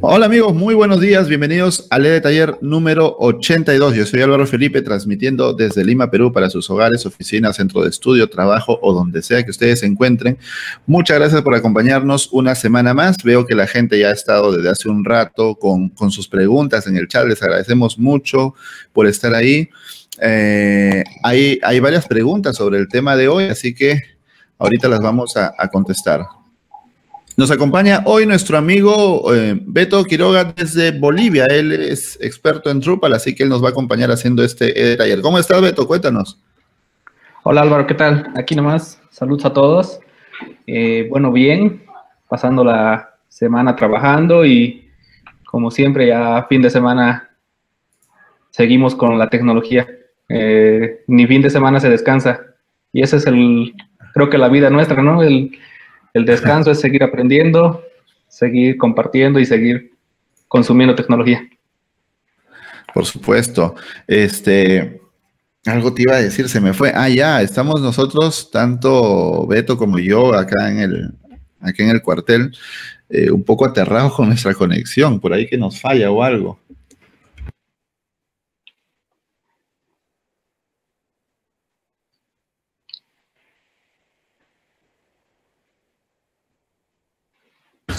Hola amigos, muy buenos días, bienvenidos al ED Taller número 82. Yo soy Álvaro Felipe, transmitiendo desde Lima, Perú, para sus hogares, oficinas, centro de estudio, trabajo o donde sea que ustedes se encuentren. Muchas gracias por acompañarnos una semana más. Veo que la gente ya ha estado desde hace un rato con, sus preguntas en el chat. Les agradecemos mucho por estar ahí. Eh, hay, hay varias preguntas sobre el tema de hoy, así que ahorita las vamos a contestar. Nos acompaña hoy nuestro amigo eh, Beto Quiroga desde Bolivia. Él es experto en Drupal, así que él nos va a acompañar haciendo este taller. ¿Cómo estás, Beto? Cuéntanos. Hola, Álvaro, ¿qué tal? Aquí nomás. Saludos a todos. Eh, bueno, bien, pasando la semana trabajando y como siempre ya fin de semana seguimos con la tecnología. Eh, ni fin de semana se descansa. Y ese es el, creo que la vida nuestra, ¿no? El, el descanso es seguir aprendiendo, seguir compartiendo y seguir consumiendo tecnología. Por supuesto. Este, algo te iba a decir, se me fue. Ah, ya, estamos nosotros, tanto Beto como yo, acá en el, aquí en el cuartel, eh, un poco aterrados con nuestra conexión, por ahí que nos falla o algo.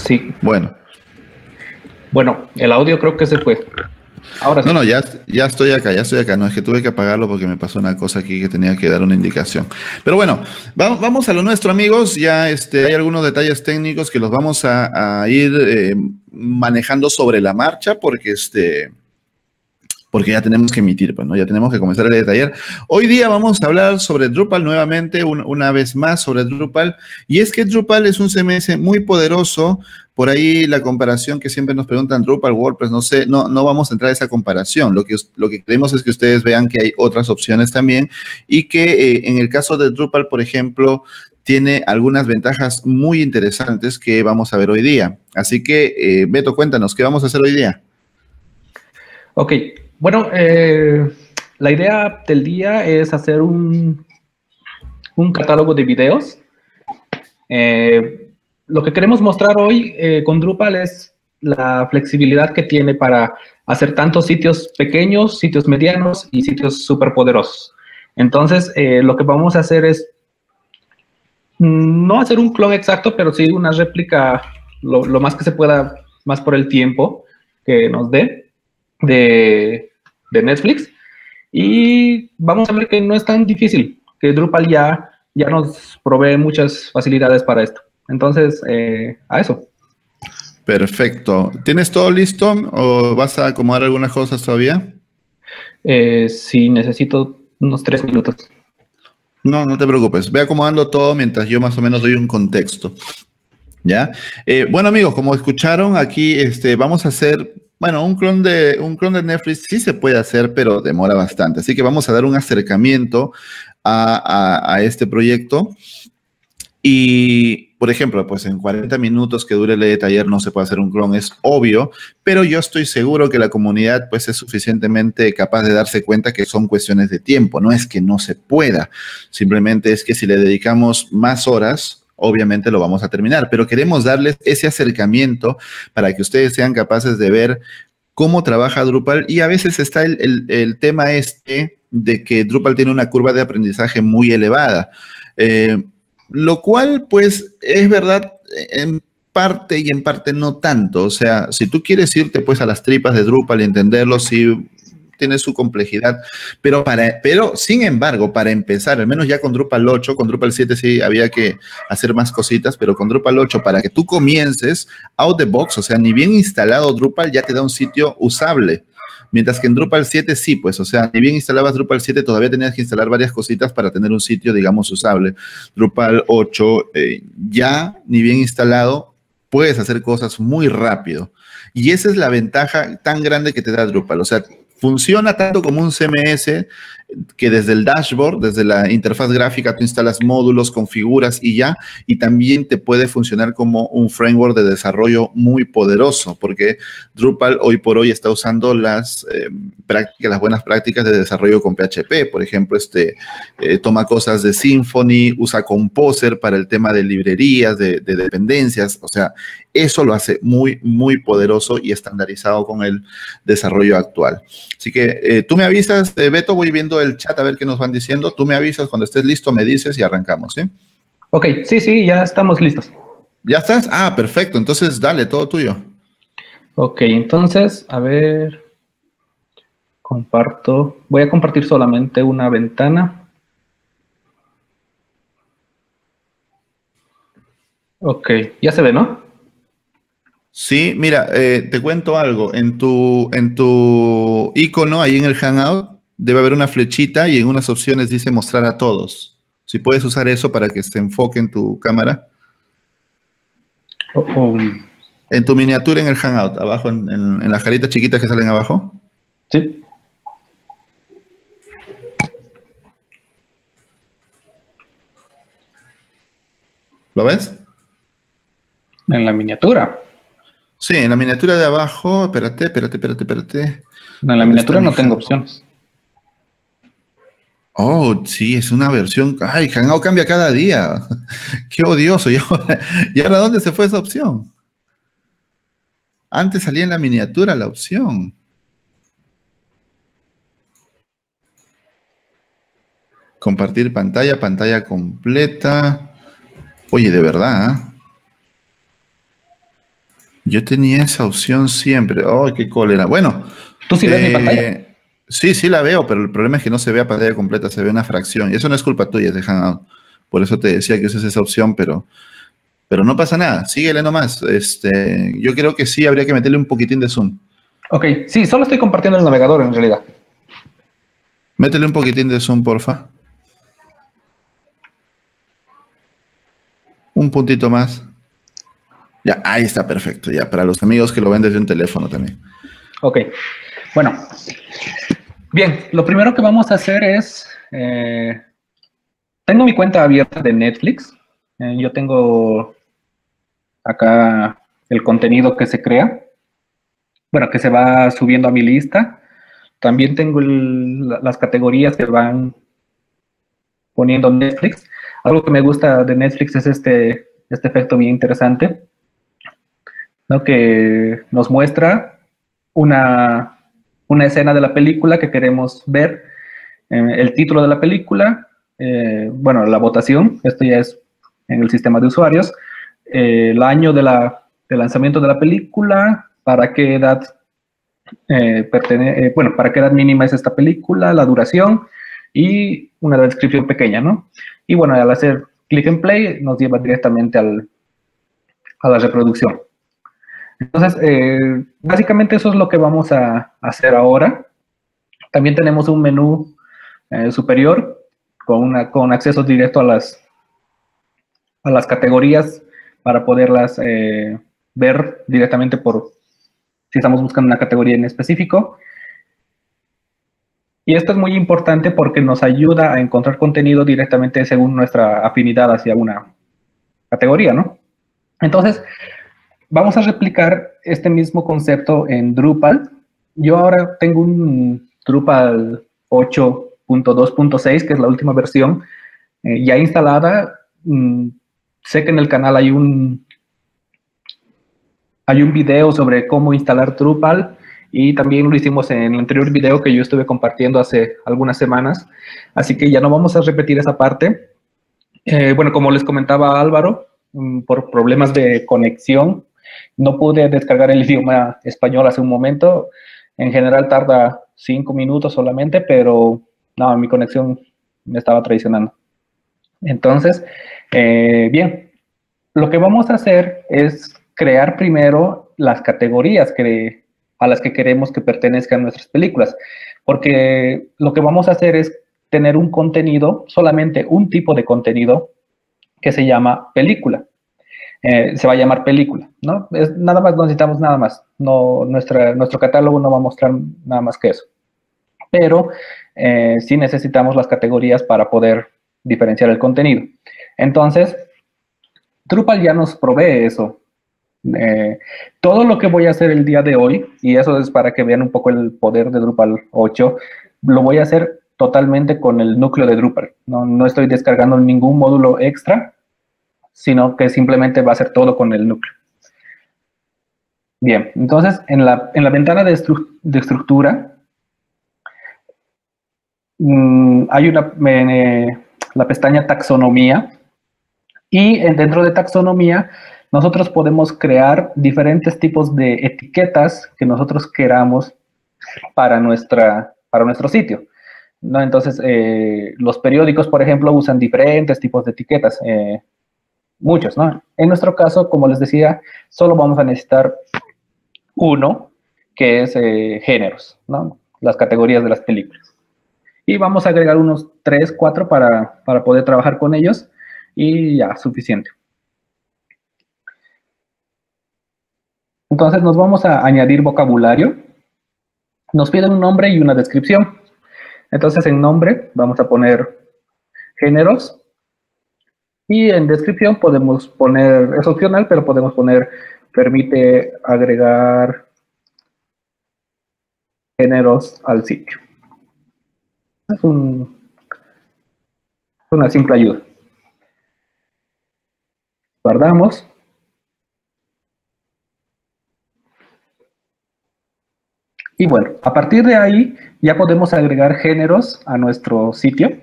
Sí. Bueno. Bueno, el audio creo que se fue. Ahora sí. No, no, ya, ya estoy acá, ya estoy acá. No, es que tuve que apagarlo porque me pasó una cosa aquí que tenía que dar una indicación. Pero bueno, vamos, vamos a lo nuestro, amigos. Ya este, hay algunos detalles técnicos que los vamos a, ir eh, manejando sobre la marcha porque este porque ya tenemos que emitir, pues, ¿no? Ya tenemos que comenzar el taller. Hoy día vamos a hablar sobre Drupal nuevamente, una vez más sobre Drupal. Y es que Drupal es un CMS muy poderoso. Por ahí la comparación que siempre nos preguntan Drupal, WordPress, no sé, no, no vamos a entrar a esa comparación. Lo que, lo que queremos es que ustedes vean que hay otras opciones también y que eh, en el caso de Drupal, por ejemplo, tiene algunas ventajas muy interesantes que vamos a ver hoy día. Así que, eh, Beto, cuéntanos, ¿qué vamos a hacer hoy día? Ok, bueno, eh, la idea del día es hacer un, un catálogo de videos. Eh, lo que queremos mostrar hoy eh, con Drupal es la flexibilidad que tiene para hacer tantos sitios pequeños, sitios medianos y sitios súper poderosos. Entonces, lo que vamos a hacer es no hacer un clon exacto, pero sí una réplica lo, lo más que se pueda, más por el tiempo que nos dé de, Netflix. Y vamos a ver que no es tan difícil, que Drupal ya, ya nos provee muchas facilidades para esto. Entonces, eh, a eso. Perfecto. ¿Tienes todo listo o vas a acomodar algunas cosas todavía? Eh, sí, necesito unos tres minutos. No, no te preocupes. Ve acomodando todo mientras yo más o menos doy un contexto. ¿Ya? Eh, bueno, amigos, como escucharon, aquí este, vamos a hacer bueno, un clon, de, un clon de Netflix sí se puede hacer, pero demora bastante. Así que vamos a dar un acercamiento a, este proyecto. Y, por ejemplo, pues en 40 minutos que dure el taller no se puede hacer un clon, es obvio, pero yo estoy seguro que la comunidad pues es suficientemente capaz de darse cuenta que son cuestiones de tiempo, no es que no se pueda, simplemente es que si le dedicamos más horas, obviamente lo vamos a terminar, pero queremos darles ese acercamiento para que ustedes sean capaces de ver cómo trabaja Drupal. Y a veces está el, tema este de que Drupal tiene una curva de aprendizaje muy elevada, eh, lo cual pues es verdad en parte y en parte no tanto, o sea, si tú quieres irte pues a las tripas de Drupal y entenderlo, si tiene su complejidad, pero, para, pero sin embargo, para empezar, al menos ya con Drupal 8, con Drupal 7 sí había que hacer más cositas, pero con Drupal 8, para que tú comiences out the box, o sea, ni bien instalado Drupal ya te da un sitio usable. Mientras que en Drupal 7 sí, pues, o sea, ni bien instalabas Drupal 7, todavía tenías que instalar varias cositas para tener un sitio, digamos, usable. Drupal 8, eh, ya, ni bien instalado, puedes hacer cosas muy rápido. Y esa es la ventaja tan grande que te da Drupal. O sea, funciona tanto como un CMS que desde el dashboard, desde la interfaz gráfica, tú instalas módulos, configuras y ya, y también te puede funcionar como un framework de desarrollo muy poderoso, porque Drupal hoy por hoy está usando las eh, prácticas, las buenas prácticas de desarrollo con PHP. Por ejemplo, este eh, toma cosas de Symfony, usa Composer para el tema de librerías, de, de dependencias, o sea, eso lo hace muy, muy poderoso y estandarizado con el desarrollo actual. Así que eh, tú me avisas, Beto, voy viendo el chat a ver qué nos van diciendo. Tú me avisas cuando estés listo, me dices y arrancamos, ¿sí? Ok, sí, sí, ya estamos listos. ¿Ya estás? Ah, perfecto. Entonces, dale, todo tuyo. Ok, entonces, a ver, comparto. Voy a compartir solamente una ventana. Ok, ya se ve, ¿no? Sí, mira, eh, te cuento algo. En tu, en tu icono, ahí en el Hangout, debe haber una flechita y en unas opciones dice mostrar a todos. Si puedes usar eso para que se enfoque en tu cámara. Oh, oh. En tu miniatura en el Hangout, abajo, en, en, en las caritas chiquitas que salen abajo. Sí. ¿Lo ves? En la miniatura. Sí, en la miniatura de abajo, espérate, espérate, espérate, espérate. No, en la miniatura no tengo opciones. Oh, sí, es una versión. Ay, Hangout cambia cada día. Qué odioso. ¿Y ahora, ¿Y ahora dónde se fue esa opción? Antes salía en la miniatura la opción. Compartir pantalla, pantalla completa. Oye, de verdad, ¿eh? Yo tenía esa opción siempre. ¡Oh, qué cólera! Bueno. ¿Tú sí ves mi pantalla? Sí, sí la veo, pero el problema es que no se ve a pantalla completa, se ve una fracción. Y eso no es culpa tuya, de Hangout. Por eso te decía que uses esa opción, pero, pero no pasa nada. Síguele nomás. Este, yo creo que sí habría que meterle un poquitín de zoom. Ok, sí, solo estoy compartiendo el navegador en realidad. Métele un poquitín de zoom, porfa. Un puntito más. Ya, ahí está perfecto, ya, para los amigos que lo ven desde un teléfono también. Ok, bueno. Bien, lo primero que vamos a hacer es, eh, tengo mi cuenta abierta de Netflix. Eh, yo tengo acá el contenido que se crea, bueno, que se va subiendo a mi lista. También tengo las categorías que van poniendo Netflix. Algo que me gusta de Netflix es este, este efecto bien interesante ¿no? que nos muestra una, una, escena de la película que queremos ver, eh, el título de la película, eh, bueno, la votación, esto ya es en el sistema de usuarios, eh, el año de, la, de, lanzamiento de la película, para qué edad pertenece, bueno, para qué edad mínima es esta película, la duración y una descripción pequeña, ¿no? Y bueno, al hacer clic en play nos lleva directamente al, a la reproducción. Entonces, eh, básicamente eso es lo que vamos a, hacer ahora. También tenemos un menú eh, superior con, con acceso directo a las, a las categorías para poderlas eh, ver directamente por si estamos buscando una categoría en específico. Y esto es muy importante porque nos ayuda a encontrar contenido directamente según nuestra afinidad hacia una categoría, ¿no? Entonces, Vamos a replicar este mismo concepto en Drupal. Yo ahora tengo un Drupal 8.2.6, que es la última versión, eh, ya instalada. Mm, sé que en el canal hay un, hay un video sobre cómo instalar Drupal y también lo hicimos en el anterior video que yo estuve compartiendo hace algunas semanas. Así que ya no vamos a repetir esa parte. Eh, bueno, como les comentaba Álvaro, mm, por problemas de conexión, no pude descargar el idioma español hace un momento. En general tarda cinco minutos solamente, pero no, mi conexión me estaba traicionando. Entonces, eh, bien, lo que vamos a hacer es crear primero las categorías a las que queremos que pertenezcan nuestras películas, porque lo que vamos a hacer es tener un contenido, solamente un tipo de contenido que se llama película. Eh, se va a llamar película, ¿no? Es, nada más, necesitamos nada más. No, nuestra, nuestro catálogo no va a mostrar nada más que eso. Pero eh, sí necesitamos las categorías para poder diferenciar el contenido. Entonces, Drupal ya nos provee eso. Eh, todo lo que voy a hacer el día de hoy, y eso es para que vean un poco el poder de Drupal 8, lo voy a hacer totalmente con el núcleo de Drupal. No, no estoy descargando ningún módulo extra, sino que simplemente va a ser todo con el núcleo. Bien, entonces en la, en la ventana de, de estructura mmm, hay una, eh, la pestaña taxonomía y dentro de taxonomía nosotros podemos crear diferentes tipos de etiquetas que nosotros queramos para, nuestra, para nuestro sitio. ¿no? Entonces, eh, los periódicos, por ejemplo, usan diferentes tipos de etiquetas, eh, muchos, ¿no? En nuestro caso, como les decía, solo vamos a necesitar uno, que es eh, géneros, ¿no? Las categorías de las películas. Y vamos a agregar unos tres, cuatro para, para poder trabajar con ellos y ya, suficiente. Entonces nos vamos a añadir vocabulario. Nos piden un nombre y una descripción. Entonces en nombre vamos a poner géneros. Y en descripción podemos poner, es opcional, pero podemos poner, permite agregar géneros al sitio. Es una simple ayuda. Guardamos. Y bueno, a partir de ahí ya podemos agregar géneros a nuestro sitio.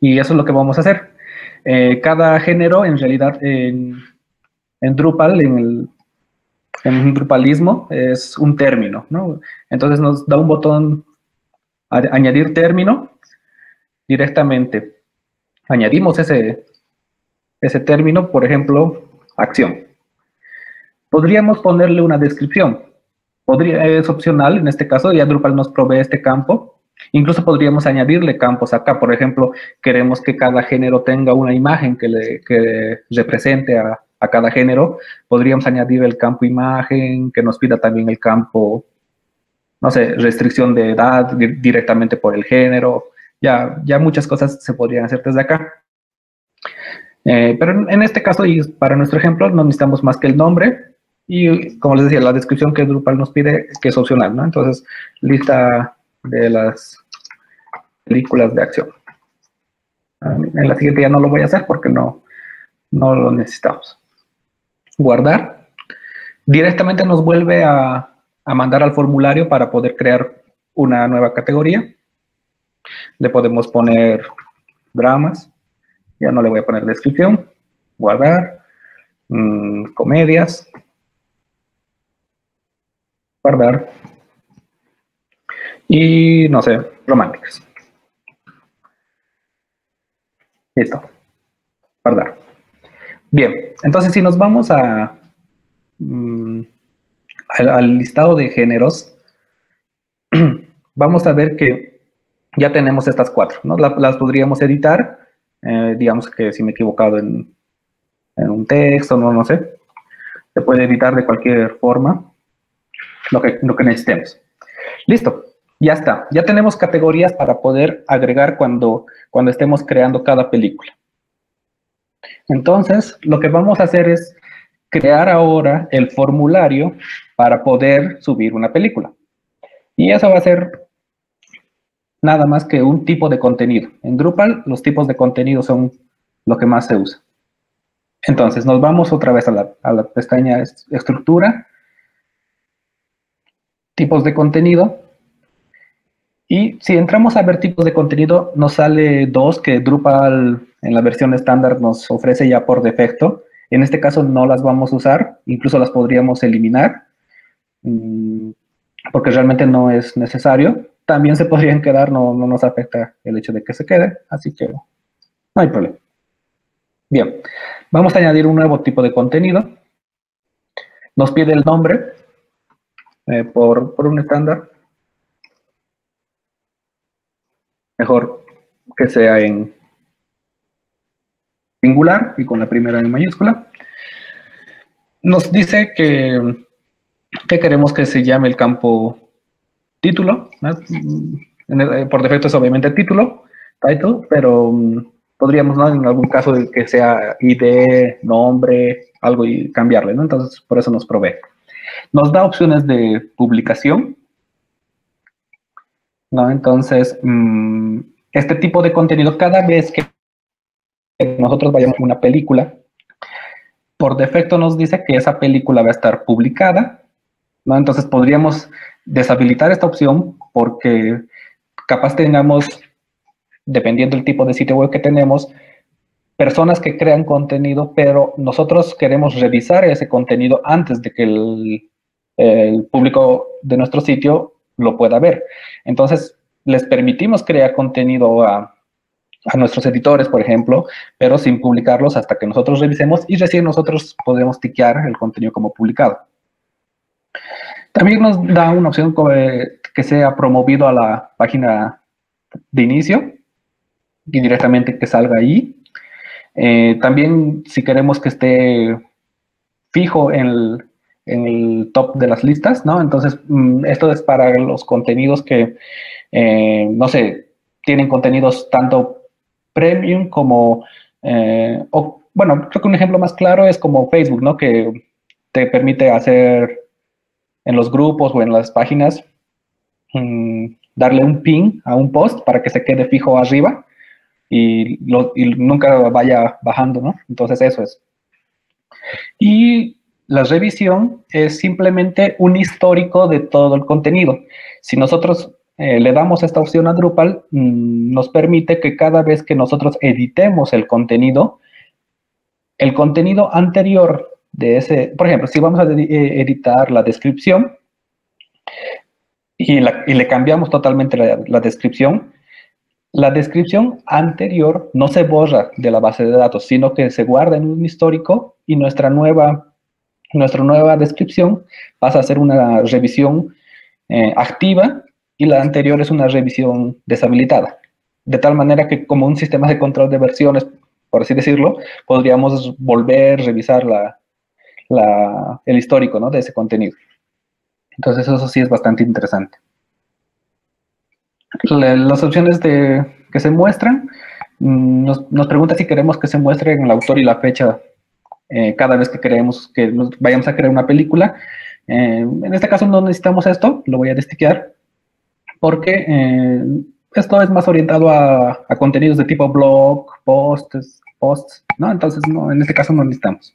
Y eso es lo que vamos a hacer. Eh, cada género, en realidad, en, Drupal, en el Drupalismo, es un término, ¿no? Entonces nos da un botón añadir término directamente. Añadimos ese, ese término, por ejemplo, acción. Podríamos ponerle una descripción. Podría, es opcional, en este caso ya Drupal nos provee este campo. Incluso podríamos añadirle campos acá. Por ejemplo, queremos que cada género tenga una imagen que, le, que represente a, a cada género. Podríamos añadir el campo imagen, que nos pida también el campo, no sé, restricción de edad directamente por el género. Ya, ya muchas cosas se podrían hacer desde acá. Eh, pero en este caso, y para nuestro ejemplo, no necesitamos más que el nombre, y como les decía, la descripción que Drupal nos pide, que es opcional, ¿no? Entonces, lista de las películas de acción. En la siguiente ya no lo voy a hacer porque no, no lo necesitamos. Guardar. Directamente nos vuelve a, a mandar al formulario para poder crear una nueva categoría. Le podemos poner dramas. Ya no le voy a poner descripción. Guardar. Mm, comedias guardar. Y no sé, románticas. Listo. Guardar. Bien, entonces si nos vamos a, mm, al, listado de géneros, vamos a ver que ya tenemos estas cuatro, ¿no? las podríamos editar, eh, digamos que si me he equivocado en, en un texto, no, no sé, se puede editar de cualquier forma lo que, lo que necesitemos. Listo, ya está. Ya tenemos categorías para poder agregar cuando, cuando estemos creando cada película. Entonces, lo que vamos a hacer es crear ahora el formulario para poder subir una película. Y eso va a ser nada más que un tipo de contenido. En Drupal, los tipos de contenido son lo que más se usa. Entonces, nos vamos otra vez a la, a la pestaña estructura tipos de contenido. Y si entramos a ver tipos de contenido, nos sale dos que Drupal en la versión estándar nos ofrece ya por defecto. En este caso no las vamos a usar, incluso las podríamos eliminar, mm, porque realmente no es necesario. También se podrían quedar, no, no nos afecta el hecho de que se quede, así que no hay problema. Bien, vamos a añadir un nuevo tipo de contenido. Nos pide el nombre, eh, por, un estándar. Mejor que sea en singular y con la primera en mayúscula. Nos dice que, que queremos que se llame el campo título. Por defecto es obviamente título, title, pero mm, podríamos, ¿no? En algún caso que sea ID, nombre, algo y cambiarle, ¿no? Entonces, por eso nos provee. Nos da opciones de publicación, ¿no? Entonces, mm, este tipo de contenido, cada vez que nosotros vayamos a una película, por defecto nos dice que esa película va a estar publicada, ¿no? Entonces podríamos deshabilitar esta opción porque capaz tengamos, dependiendo del tipo de sitio web que tenemos, personas que crean contenido, pero nosotros queremos revisar ese contenido antes de que el, el público de nuestro sitio lo pueda ver. Entonces, les permitimos crear contenido a, a nuestros editores, por ejemplo, pero sin publicarlos hasta que nosotros revisemos y recién nosotros podemos tiquear el contenido como publicado. También nos da una opción que sea promovido a la página de inicio y directamente que salga ahí. Eh, también si queremos que esté fijo en el, en el, top de las listas, ¿no? Entonces, mm, esto es para los contenidos que, eh, no sé, tienen contenidos tanto premium como, eh, bueno, creo que un ejemplo más claro es como Facebook, ¿no? Que te permite hacer en los grupos o en las páginas, mm, darle un pin a un post para que se quede fijo arriba y, nunca vaya bajando, ¿no? Entonces eso es. Y la revisión es simplemente un histórico de todo el contenido. Si nosotros eh, le damos esta opción a Drupal, mm, nos permite que cada vez que nosotros editemos el contenido, el contenido anterior de ese, por ejemplo, si vamos a eh, editar la descripción y, le cambiamos totalmente la, descripción, la descripción anterior no se borra de la base de datos, sino que se guarda en un histórico y nuestra nueva, nuestra nueva descripción pasa a ser una revisión eh, activa y la anterior es una revisión deshabilitada. De tal manera que como un sistema de control de versiones, por así decirlo, podríamos volver, a revisar el histórico de ese contenido. Entonces eso sí es bastante interesante. las opciones de, que se muestran, mm, nos, pregunta si queremos que se muestre el autor y la fecha eh, cada vez que queremos que vayamos a crear una película. Eh, en este caso no necesitamos esto, lo voy a destiquear porque eh, esto es más orientado a, contenidos de tipo blog, posts, posts, ¿no? Entonces, no, en este caso no necesitamos.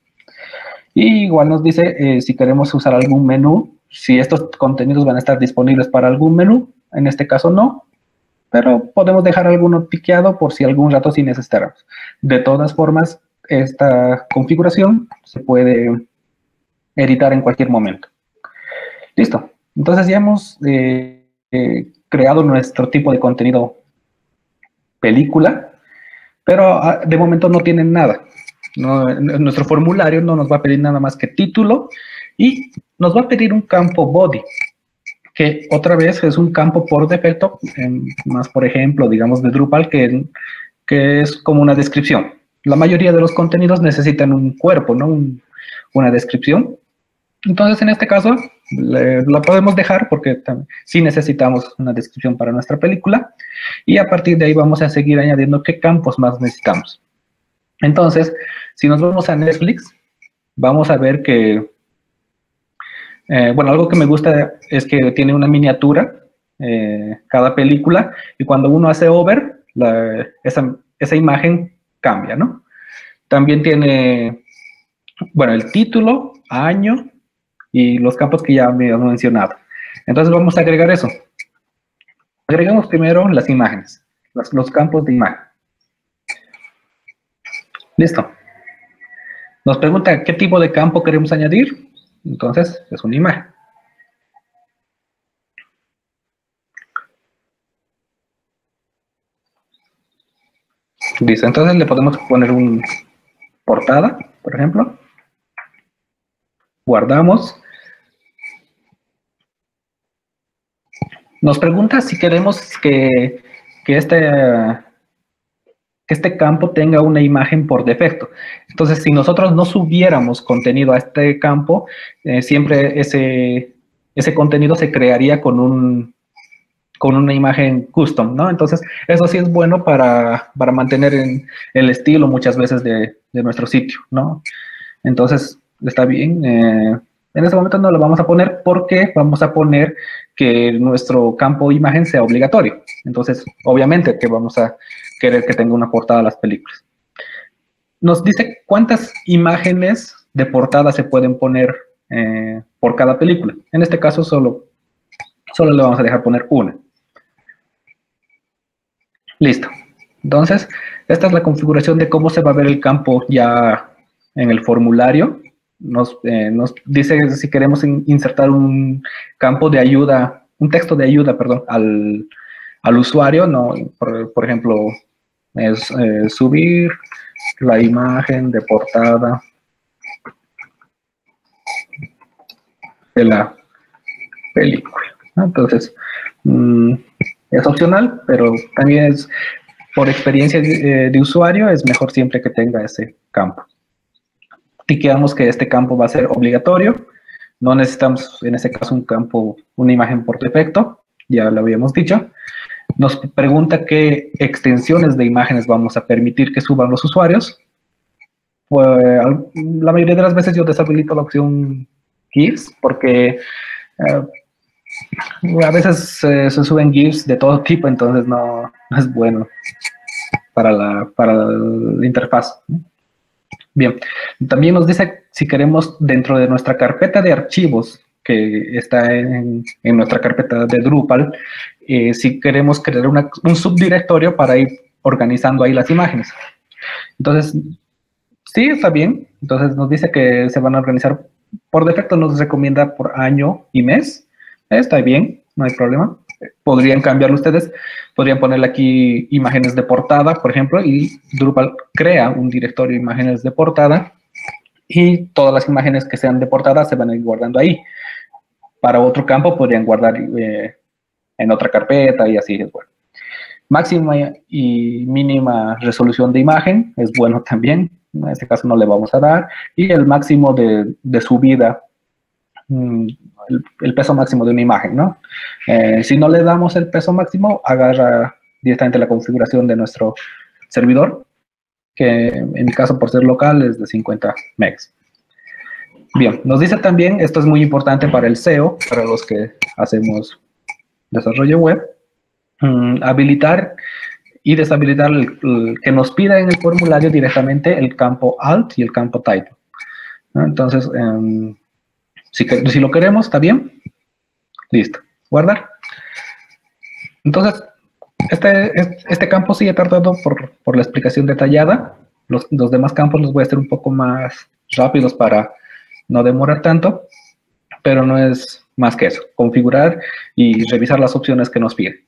Y igual nos dice si queremos usar algún menú, si estos contenidos van a estar disponibles para algún menú, en este caso no, pero podemos dejar alguno tiqueado por si algún rato sí necesitáramos. De todas formas, esta configuración se puede editar en cualquier momento. Listo. Entonces ya hemos eh, eh, creado nuestro tipo de contenido película, pero ah, de momento no tienen nada. nuestro formulario no nos va a pedir nada más que título y nos va a pedir un campo body, que otra vez es un campo por defecto, más por ejemplo, digamos de Drupal, que, que es como una descripción. La mayoría de los contenidos necesitan un cuerpo, ¿no? una descripción. Entonces, en este caso, la podemos dejar porque sí necesitamos una descripción para nuestra película y a partir de ahí vamos a seguir añadiendo qué campos más necesitamos. Entonces, si nos vamos a Netflix, vamos a ver que, eh, bueno, algo que me gusta es que tiene una miniatura eh, cada película y cuando uno hace over, esa, esa imagen cambia, ¿no? También tiene, bueno, el título, año, y los campos que ya me han mencionado. Entonces vamos a agregar eso. Agregamos primero las imágenes, los, campos de imagen. Listo. Nos pregunta qué tipo de campo queremos añadir. Entonces, es una imagen. Listo, entonces le podemos poner un portada, por ejemplo. Guardamos. Nos pregunta si queremos que, este, que este campo tenga una imagen por defecto. Entonces, si nosotros no subiéramos contenido a este campo, eh, siempre ese, ese contenido se crearía con un, con una imagen custom, ¿no? Entonces, eso sí es bueno para, mantener el estilo muchas veces de, nuestro sitio, ¿no? Entonces, está bien. Eh, en este momento no lo vamos a poner porque vamos a poner que nuestro campo imagen sea obligatorio. Entonces, obviamente que vamos a querer que tenga una portada a las películas. Nos dice cuántas imágenes de portada se pueden poner eh, por cada película. En este caso, solo, solo le vamos a dejar poner una. Listo. Entonces, esta es la configuración de cómo se va a ver el campo ya en el formulario nos, eh, dice si queremos insertar un campo de ayuda, un texto de ayuda, perdón, al, usuario, ¿no? Por, ejemplo, es eh, subir la imagen de portada de la película. Entonces, mm, es opcional, pero también es por experiencia de, eh, de usuario, es mejor siempre que tenga ese campo tiqueamos que este campo va a ser obligatorio. No necesitamos, en este caso, un campo, una imagen por defecto, ya lo habíamos dicho. Nos pregunta qué extensiones de imágenes vamos a permitir que suban los usuarios. Pues, la mayoría de las veces yo deshabilito la opción GIFs porque eh, a veces eh, se suben GIFs de todo tipo, entonces no, es bueno para la, para la interfaz. Bien, también nos dice si queremos dentro de nuestra carpeta de archivos que está en, nuestra carpeta de Drupal, eh, si queremos crear un subdirectorio para ir organizando ahí las imágenes. Entonces, sí, está bien. Entonces nos dice que se van a organizar, por defecto nos recomienda por año y mes. Está bien, no hay problema podrían cambiarlo ustedes, podrían ponerle aquí imágenes de portada, por ejemplo, y Drupal crea un directorio de imágenes de portada y todas las imágenes que sean de portada se van a ir guardando ahí. Para otro campo podrían guardar eh, en otra carpeta y así es bueno. Máxima y mínima resolución de imagen es bueno también, en este caso no le vamos a dar, y el máximo de, de subida mm, el, peso máximo de una imagen, ¿no? Eh, si no le damos el peso máximo, agarra directamente la configuración de nuestro servidor, que en mi caso por ser local es de 50 megs. Bien, nos dice también, esto es muy importante para el SEO, para los que hacemos desarrollo web, mm, habilitar y deshabilitar el, que nos pida en el formulario directamente el campo alt y el campo title. Entonces, em, si, lo queremos, está bien. Listo. Guardar. Entonces, este, este campo sí he tardado por, la explicación detallada. Los, demás campos los voy a hacer un poco más rápidos para no demorar tanto, pero no es más que eso, configurar y revisar las opciones que nos piden.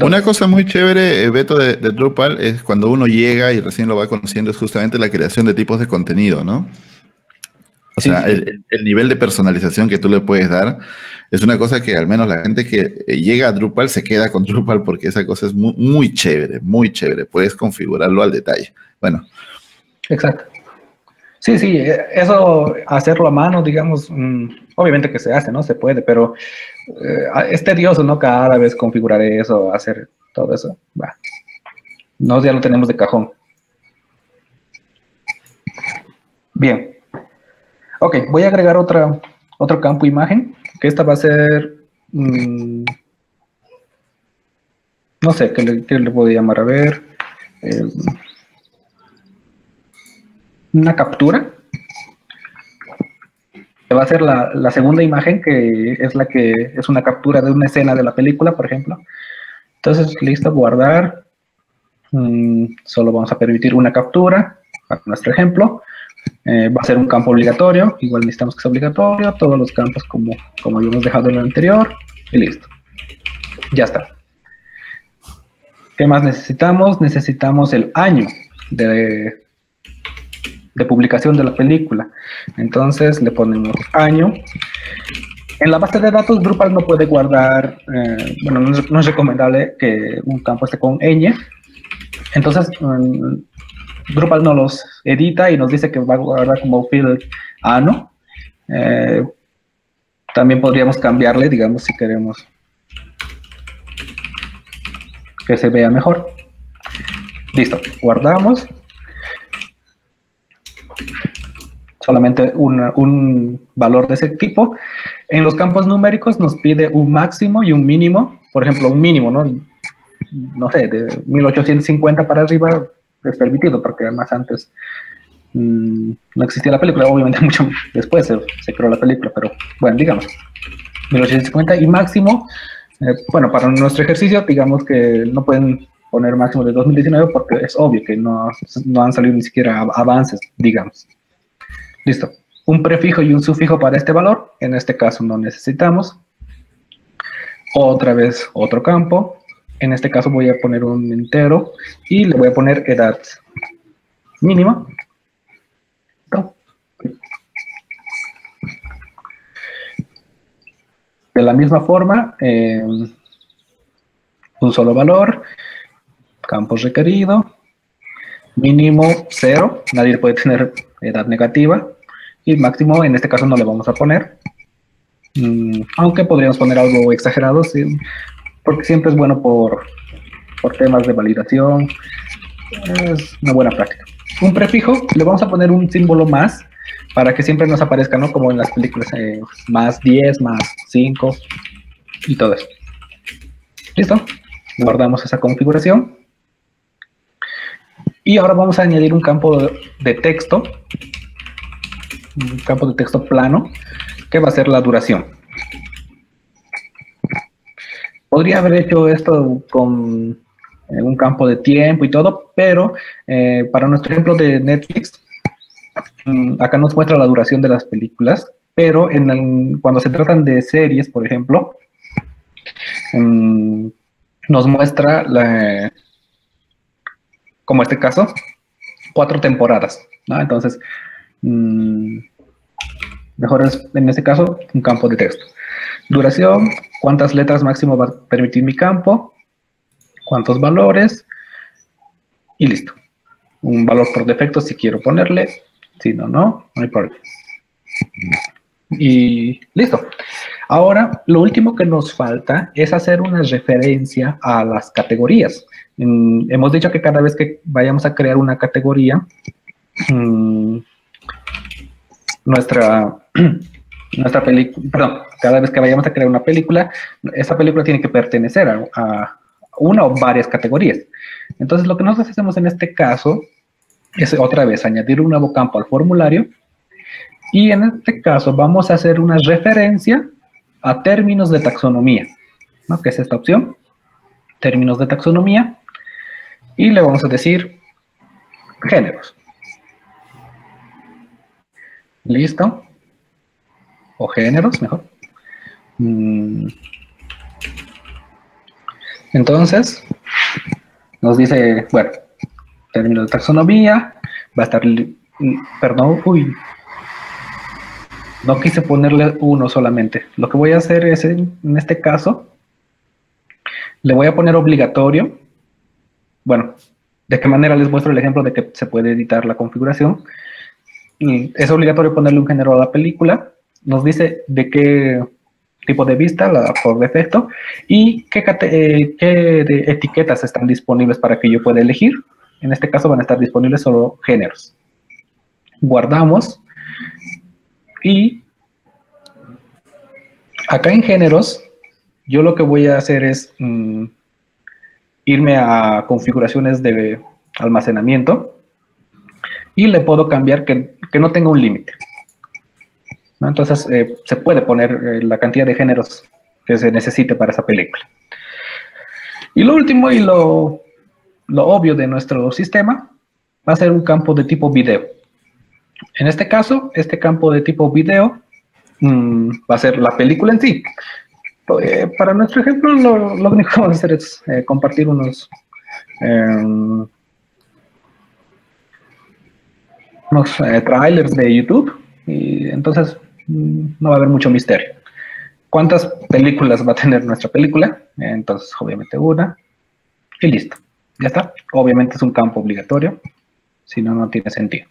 Una cosa muy chévere, eh, Beto, de, de, Drupal, es cuando uno llega y recién lo va conociendo, es justamente la creación de tipos de contenido, ¿no? O sea, El, nivel de personalización que tú le puedes dar es una cosa que al menos la gente que eh, llega a Drupal se queda con Drupal porque esa cosa es muy, muy chévere, muy chévere. Puedes configurarlo al detalle. Bueno. Exacto. Sí, sí, eh, eso hacerlo a mano, digamos, mm, obviamente que se hace, ¿no? Se puede, pero eh, es tedioso, ¿no? Cada vez configurar eso, hacer todo eso. Va. No, ya lo tenemos de cajón. Bien. Ok, voy a agregar otra, otro campo imagen, que esta va a ser, mm, no sé, ¿qué le, qué le, puedo llamar? A ver, eh, una captura. Va a ser la, segunda imagen, que es la que es una captura de una escena de la película, por ejemplo. Entonces, listo, guardar. Mm, solo vamos a permitir una captura para nuestro ejemplo. Eh, va a ser un campo obligatorio, igual necesitamos que sea obligatorio, todos los campos como, como habíamos dejado en el anterior, y listo. Ya está. ¿Qué más necesitamos? Necesitamos el año de, de publicación de la película. Entonces le ponemos año. En la base de datos Drupal no puede guardar, eh, bueno, no es, recomendable que un campo esté con ñ. Entonces, Drupal no los edita y nos dice que va a guardar como field ano. Eh, también podríamos cambiarle, digamos, si queremos que se vea mejor. Listo, guardamos. Solamente un valor de ese tipo. En los campos numéricos nos pide un máximo y un mínimo. Por ejemplo, un mínimo, ¿no? No sé, de 1850 para arriba es permitido, porque además antes mm, no existía la película. Obviamente mucho después se, creó la película, pero bueno, digamos, 1850 y máximo. Eh, bueno, para nuestro ejercicio, digamos que no pueden poner máximo de 2019 porque es obvio que no, no han salido ni siquiera avances, digamos. Listo. Un prefijo y un sufijo para este valor. En este caso no necesitamos. Otra vez otro campo. En este caso voy a poner un entero y le voy a poner edad mínima. De la misma forma, eh, un solo valor campo requerido, mínimo cero, nadie puede tener edad negativa, y máximo en este caso no le vamos a poner, mm, aunque podríamos poner algo exagerado, porque siempre es bueno por, por temas de validación, es una buena práctica. Un prefijo, le vamos a poner un símbolo más para que siempre nos aparezca, ¿no? Como en las películas, eh, más 10, más 5 y todo eso. ¿Listo? Guardamos esa configuración. Y ahora vamos a añadir un campo de texto, un campo de texto plano, que va a ser la duración. Podría haber hecho esto con eh, un campo de tiempo y todo, pero eh, para nuestro ejemplo de Netflix, mm, acá nos muestra la duración de las películas, pero en cuando se tratan de series, por ejemplo, mm, nos muestra la, como este caso, cuatro temporadas, Entonces, mm, mejor es, en este caso, un campo de texto. Duración, cuántas letras máximo va a permitir mi campo, cuántos valores, y listo. Un valor por defecto si quiero ponerle, si no, no, no hay problema. Y listo. Ahora, lo último que nos falta es hacer una referencia a las categorías. hemos dicho que cada vez que vayamos a crear una categoría, mm, nuestra, nuestra película, perdón, cada vez que vayamos a crear una película, esa película tiene que pertenecer a, una o varias categorías. Entonces, lo que nosotros hacemos en este caso es otra vez añadir un nuevo campo al formulario y en este caso vamos a hacer una referencia a términos de taxonomía, ¿no? que es esta opción, términos de taxonomía, y le vamos a decir géneros. Listo. O géneros, mejor. Mm. Entonces, nos dice, bueno, términos de taxonomía, va a estar, perdón, uy, no quise ponerle uno solamente. Lo que voy a hacer es, en este caso, le voy a poner obligatorio. Bueno, ¿de qué manera les muestro el ejemplo de que se puede editar la configuración? es obligatorio ponerle un género a la película. Nos dice de qué tipo de vista, la, por defecto, y qué, eh, etiquetas están disponibles para que yo pueda elegir. En este caso van a estar disponibles solo géneros. Guardamos y acá en géneros, yo lo que voy a hacer es mm, irme a configuraciones de almacenamiento y le puedo cambiar que, no tenga un límite. Entonces, eh, se puede poner eh, la cantidad de géneros que se necesite para esa película. Y lo último y lo, lo obvio de nuestro sistema va a ser un campo de tipo video. En este caso, este campo de tipo video mm, va a ser la película en sí. Eh, para nuestro ejemplo, lo, único que vamos a hacer es compartir unos, em, unos trailers de YouTube y entonces no va a haber mucho misterio. ¿Cuántas películas va a tener nuestra película? Entonces, obviamente una. Y listo. Ya está. Obviamente es un campo obligatorio. Si no, no tiene sentido.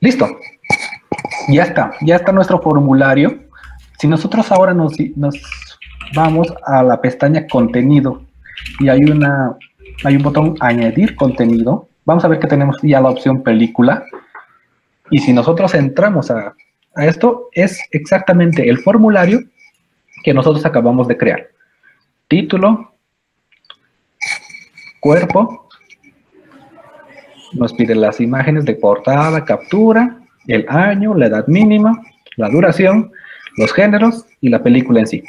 Listo. Ya está. Ya está nuestro formulario. Si nosotros ahora nos, vamos a la pestaña contenido y hay, una, hay un botón añadir contenido. Vamos a ver que tenemos ya la opción película. Y si nosotros entramos a, a esto, es exactamente el formulario que nosotros acabamos de crear. Título, cuerpo, nos pide las imágenes de portada, captura, el año, la edad mínima, la duración, los géneros y la película en sí.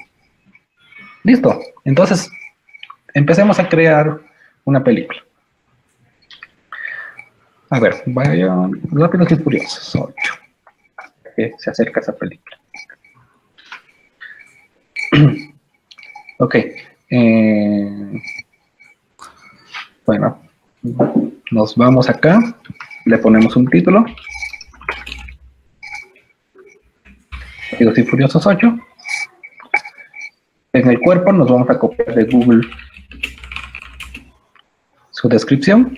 Listo. Entonces, empecemos a crear una película. A ver, vayan rápidos y furiosos. 8. Que se acerca esa película. ok. Eh, bueno, nos vamos acá, le ponemos un título. Rápidos y Furiosos 8. En el cuerpo nos vamos a copiar de Google su descripción.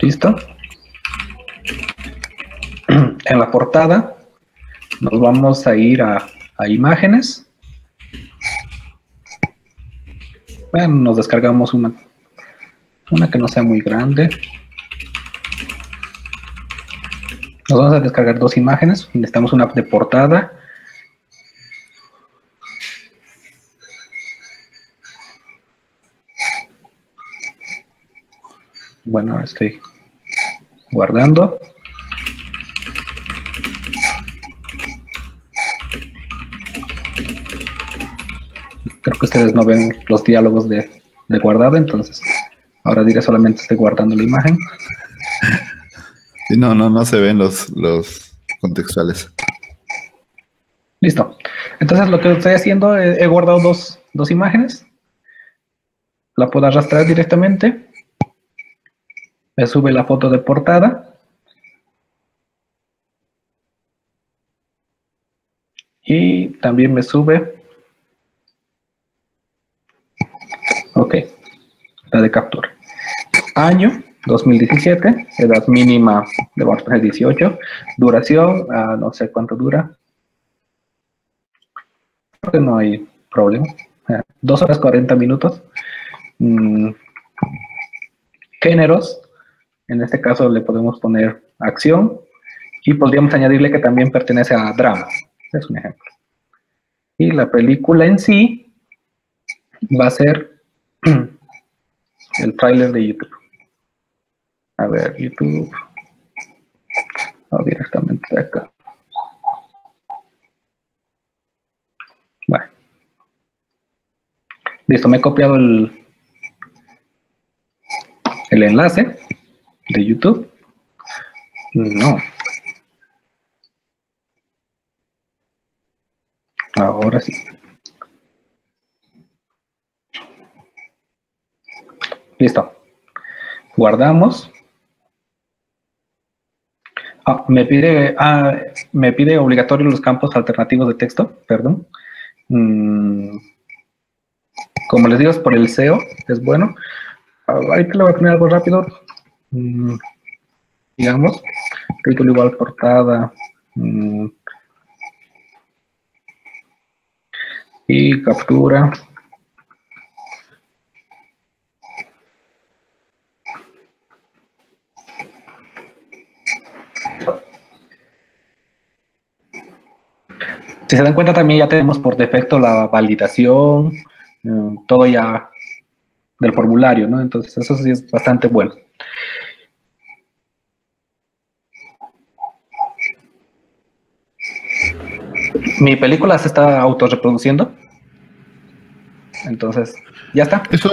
Listo. En la portada nos vamos a ir a, imágenes. Bueno, nos descargamos una, una que no sea muy grande. Nos vamos a descargar dos imágenes. Necesitamos una de portada. Bueno, estoy guardando. Ustedes no ven los diálogos de, de guardado, entonces ahora diré solamente estoy guardando la imagen. no, no, no se ven los, los contextuales. Listo. Entonces lo que estoy haciendo, he, he guardado dos, dos imágenes. La puedo arrastrar directamente. Me sube la foto de portada. Y también me sube Ok, la de captura. Año 2017, edad mínima de vamos a poner 18, duración, ah, no sé cuánto dura. Creo no hay problema. 2 horas 40 minutos. Mm, géneros, en este caso le podemos poner acción y podríamos añadirle que también pertenece a drama. Es un ejemplo. Y la película en sí va a ser el trailer de YouTube. A ver, YouTube. O directamente acá. Bueno. Listo, me he copiado el, el enlace de YouTube. No. Ahora sí. Listo. Guardamos. Ah, me pide, ah, me pide obligatorio los campos alternativos de texto, perdón. Mm, como les digo, es por el SEO, es bueno. Ah, ahorita le voy a poner algo rápido. Mm, digamos, título igual portada. Mm, y captura. Si se dan cuenta también ya tenemos por defecto la validación, eh, todo ya del formulario, ¿no? Entonces eso sí es bastante bueno. Mi película se está autorreproduciendo. Entonces, ya está. Eso,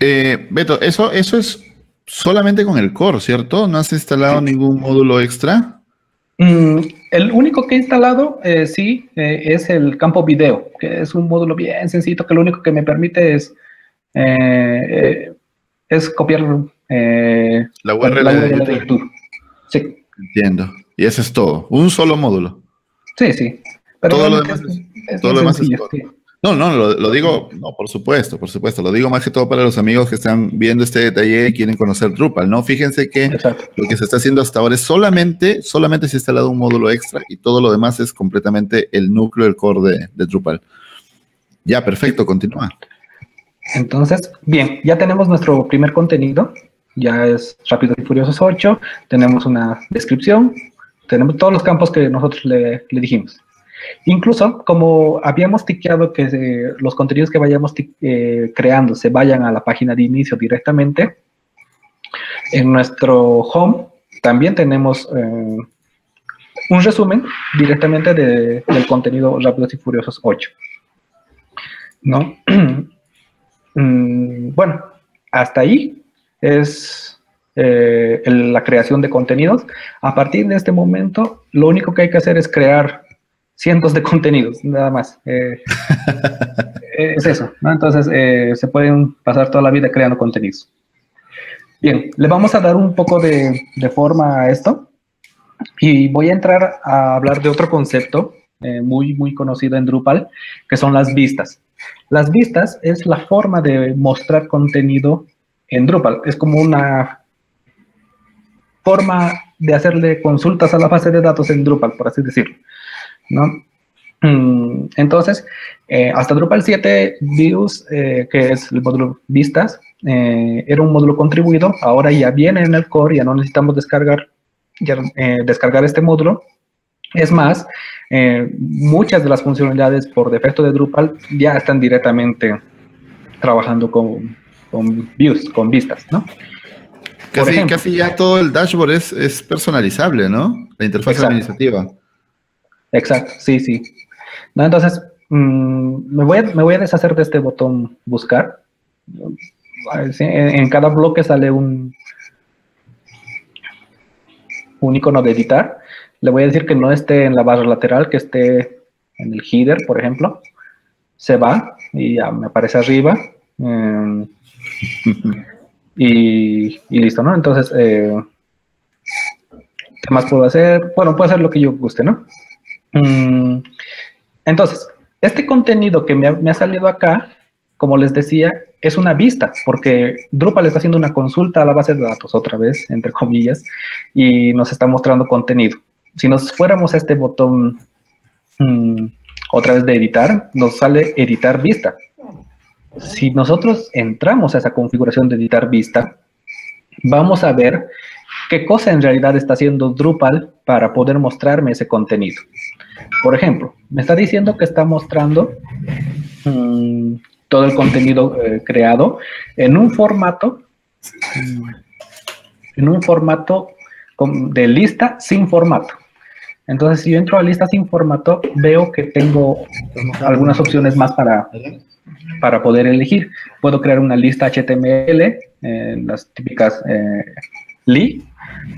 eh, Beto, eso, eso es solamente con el core, ¿cierto? ¿No has instalado ningún módulo extra? Mm, el único que he instalado, eh, sí, eh, es el campo video, que es un módulo bien sencillo que lo único que me permite es, eh, es copiar la URL, de, YouTube. Sí. Entiendo. Y ese es todo. Un solo módulo. Sí, sí. Pero todo lo demás es, todo lo demás es no, no, lo, digo, no, por supuesto, por supuesto. Lo digo más que todo para los amigos que están viendo este detalle y quieren conocer Drupal, ¿no? Fíjense que lo que se está haciendo hasta ahora es solamente, solamente se ha instalado un módulo extra y todo lo demás es completamente el núcleo, el core de, Drupal. Ya, perfecto, continúa. Entonces, bien, ya tenemos nuestro primer contenido, ya es Rápidos y Furiosos 8, tenemos una descripción, tenemos todos los campos que nosotros le, dijimos. Incluso, como habíamos tiqueado que los contenidos que vayamos eh, creando se vayan a la página de inicio directamente, en nuestro home también tenemos eh, un resumen directamente del contenido Rápidos y Furiosos 8. ¿No? Mm, bueno, hasta ahí es eh, la creación de contenidos. A partir de este momento, lo único que hay que hacer es crear cientos de contenidos, nada más. Eh, es eso, ¿no? Entonces, se pueden pasar toda la vida creando contenidos. Bien, le vamos a dar un poco de, forma a esto y voy a entrar a hablar de otro concepto eh, muy, muy conocido en Drupal, que son las vistas. Las vistas es la forma de mostrar contenido en Drupal. Es como una forma de hacerle consultas a la base de datos en Drupal, por así decirlo. ¿No? Mm, entonces, eh, hasta Drupal 7 Views, eh, que es el módulo vistas, eh, era un módulo contribuido, ahora ya viene en el core, ya no necesitamos descargar, descargar este módulo. Es más, muchas de las funcionalidades por defecto de Drupal ya están directamente trabajando con, views, con vistas, ¿no? Casi, casi ya todo el dashboard es, es personalizable, ¿no? La interfaz administrativa. Exacto, sí, sí. entonces, mm, me, voy a, me voy a deshacer de este botón buscar. En, cada bloque sale un, un icono de editar. Le voy a decir que no esté en la barra lateral, que esté en el header, por ejemplo. Se va y ya me aparece arriba. Em, y, listo, ¿no? Entonces, eh, ¿qué más puedo hacer? Bueno, puedo hacer lo que yo guste, ¿no? Mm, entonces, este contenido que me ha, salido acá, como les decía, es una vista, porque Drupal está haciendo una consulta a la base de datos, otra vez, entre comillas, y nos está mostrando contenido. Si nos fuéramos a este botón mm, otra vez de editar, nos sale editar vista. Si nosotros entramos a esa configuración de editar vista, vamos a ver qué cosa en realidad está haciendo Drupal para poder mostrarme ese contenido. Por ejemplo, me está diciendo que está mostrando mm, todo el contenido eh, creado en un formato, en un formato de lista sin formato. Entonces, si yo entro a lista sin formato, veo que tengo algunas opciones más para, para poder elegir. Puedo crear una lista HTML, eh, las típicas eh, li,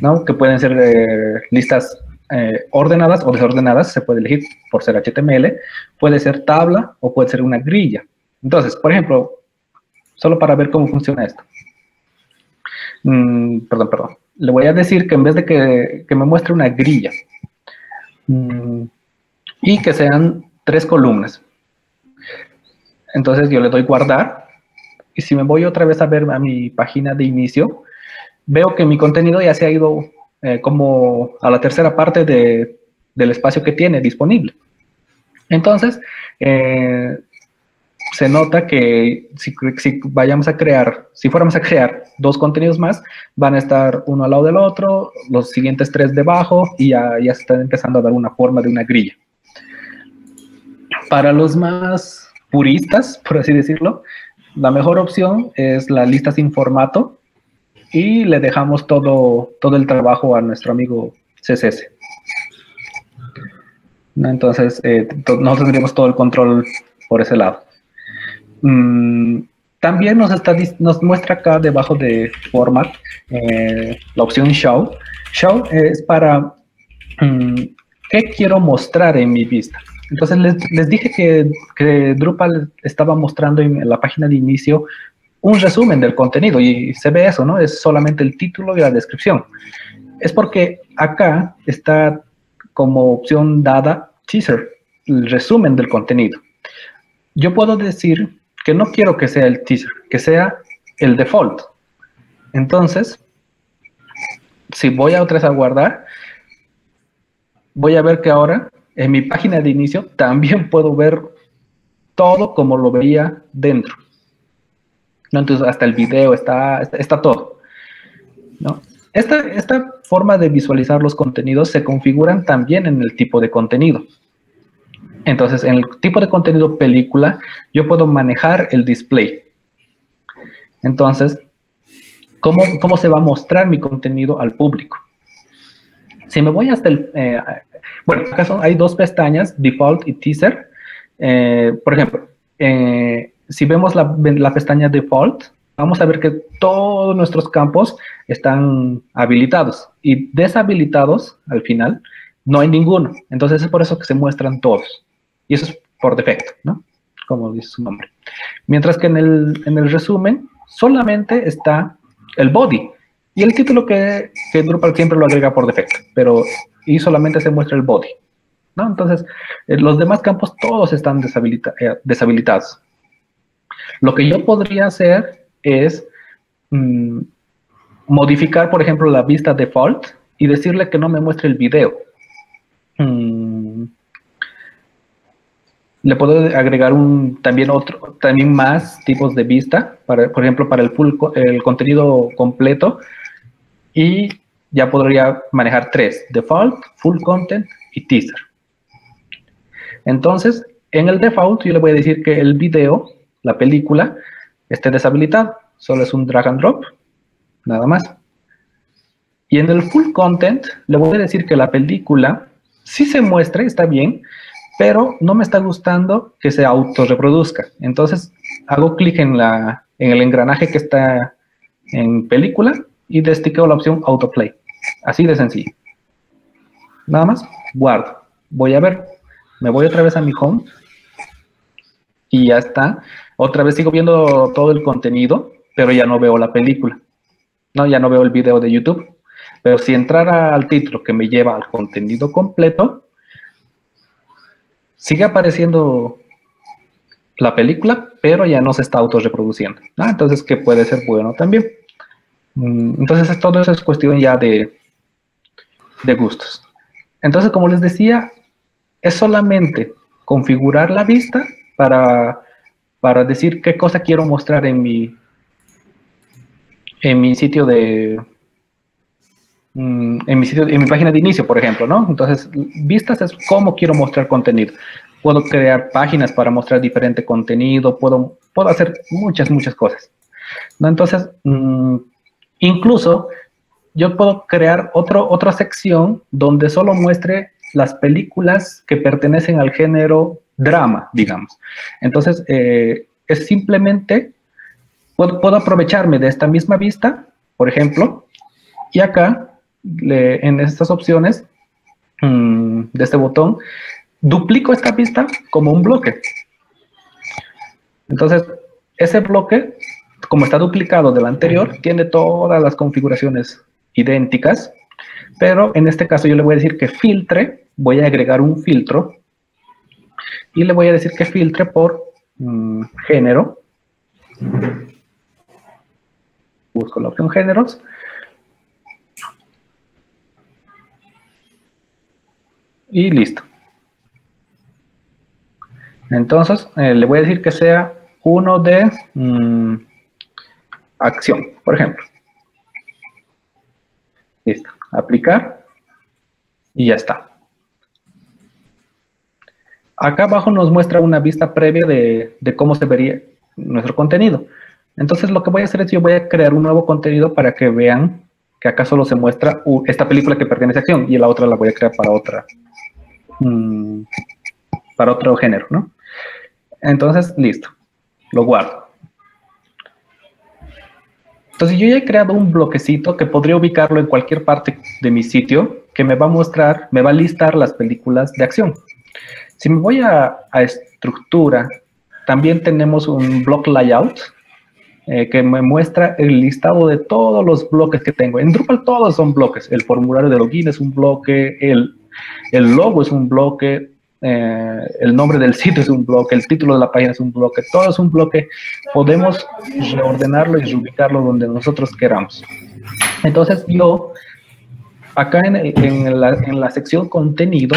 ¿no? que pueden ser eh, listas eh, ordenadas o desordenadas, se puede elegir por ser HTML, puede ser tabla o puede ser una grilla. Entonces, por ejemplo, solo para ver cómo funciona esto. Mm, perdón, perdón. Le voy a decir que en vez de que, me muestre una grilla mm, y que sean tres columnas. Entonces yo le doy guardar y si me voy otra vez a ver a mi página de inicio, veo que mi contenido ya se ha ido eh, como a la tercera parte del espacio que tiene disponible. Entonces, eh, se nota que si, vayamos a crear, si fuéramos a crear dos contenidos más, van a estar uno al lado del otro, los siguientes tres debajo y ya, ya se están empezando a dar una forma de una grilla. Para los más puristas, por así decirlo, la mejor opción es la lista sin formato, y le dejamos todo, todo el trabajo a nuestro amigo CSS. Entonces, eh, nosotros tendríamos todo el control por ese lado. Mm, también nos, está, nos muestra acá debajo de Format eh, la opción Show. Show es para mm, qué quiero mostrar en mi vista. Entonces les, dije que, que, Drupal estaba mostrando en la página de inicio un resumen del contenido y se ve eso, ¿no? Es solamente el título y la descripción. Es porque acá está como opción dada teaser, el resumen del contenido. Yo puedo decir que no quiero que sea el teaser, que sea el default. Entonces, si voy a otra vez a guardar, voy a ver que ahora en mi página de inicio también puedo ver todo como lo veía dentro. ¿No? Entonces, hasta el video está, está, todo. ¿no? Esta, esta forma de visualizar los contenidos se configuran también en el tipo de contenido. Entonces, en el tipo de contenido película, yo puedo manejar el display. Entonces, ¿cómo, cómo se va a mostrar mi contenido al público? Si me voy hasta el... Eh, bueno, acá hay dos pestañas, Default y Teaser. Eh, por ejemplo, eh, si vemos la, la pestaña Default, vamos a ver que todos nuestros campos están habilitados y deshabilitados al final no hay ninguno. Entonces es por eso que se muestran todos. Y eso es por defecto, ¿no? Como dice su nombre. Mientras que en el, en el resumen solamente está el body y el título que, que Drupal siempre lo agrega por defecto, pero y solamente se muestra el body. ¿no? Entonces, eh, los demás campos todos están eh, deshabilitados. Lo que yo podría hacer es mm, modificar, por ejemplo, la vista default y decirle que no me muestre el video. Mm, le puedo agregar un, también otro, también más tipos de vista, para, por ejemplo, para el, full, el contenido completo. Y ya podría manejar tres, default, full content y teaser. Entonces, en el default yo le voy a decir que el video, la película, esté deshabilitado. Solo es un drag and drop, nada más. Y en el full content le voy a decir que la película sí se muestre, está bien, pero no me está gustando que se autorreproduzca. Entonces hago clic en, la, en el engranaje que está en película y destiqueo la opción autoplay. Así de sencillo. Nada más, guardo. Voy a ver, me voy otra vez a mi home y ya está. Otra vez sigo viendo todo el contenido, pero ya no veo la película. No, ya no veo el video de YouTube. Pero si entrara al título que me lleva al contenido completo, sigue apareciendo la película, pero ya no se está autorreproduciendo. Ah, entonces, que puede ser bueno también. Mm, entonces, todo eso es cuestión ya de, de gustos. Entonces, como les decía, es solamente configurar la vista para, para decir qué cosa quiero mostrar en mi, en mi sitio de, mm, en mi, sitio, en mi página de inicio, por ejemplo, ¿no? Entonces, vistas es cómo quiero mostrar contenido. Puedo crear páginas para mostrar diferente contenido, puedo, puedo hacer muchas, muchas cosas. ¿no? Entonces, mm, incluso yo puedo crear otro, otra sección donde solo muestre las películas que pertenecen al género drama, digamos. Entonces, eh, es simplemente, puedo, aprovecharme de esta misma vista, por ejemplo, y acá, en estas opciones mm, de este botón, duplico esta vista como un bloque. Entonces, ese bloque, como está duplicado del anterior, tiene todas las configuraciones idénticas, pero en este caso yo le voy a decir que filtre, voy a agregar un filtro y le voy a decir que filtre por mm, género. Busco la opción géneros. Y listo. Entonces, eh, le voy a decir que sea uno de mm, acción, por ejemplo. Listo. Aplicar. Y ya está. Acá abajo nos muestra una vista previa de, cómo se vería nuestro contenido. Entonces lo que voy a hacer es yo voy a crear un nuevo contenido para que vean que acá solo se muestra esta película que pertenece a acción y la otra la voy a crear para otra, mm, para otro género, ¿no? Entonces, listo, lo guardo. Entonces yo ya he creado un bloquecito que podría ubicarlo en cualquier parte de mi sitio que me va a mostrar, me va a listar las películas de acción. Si me voy a, estructura, también tenemos un block layout eh, que me muestra el listado de todos los bloques que tengo. En Drupal todos son bloques. El formulario de login es un bloque, el, logo es un bloque, eh, el nombre del sitio es un bloque, el título de la página es un bloque, todo es un bloque. Podemos reordenarlo y reubicarlo donde nosotros queramos. Entonces yo, acá en la sección contenido,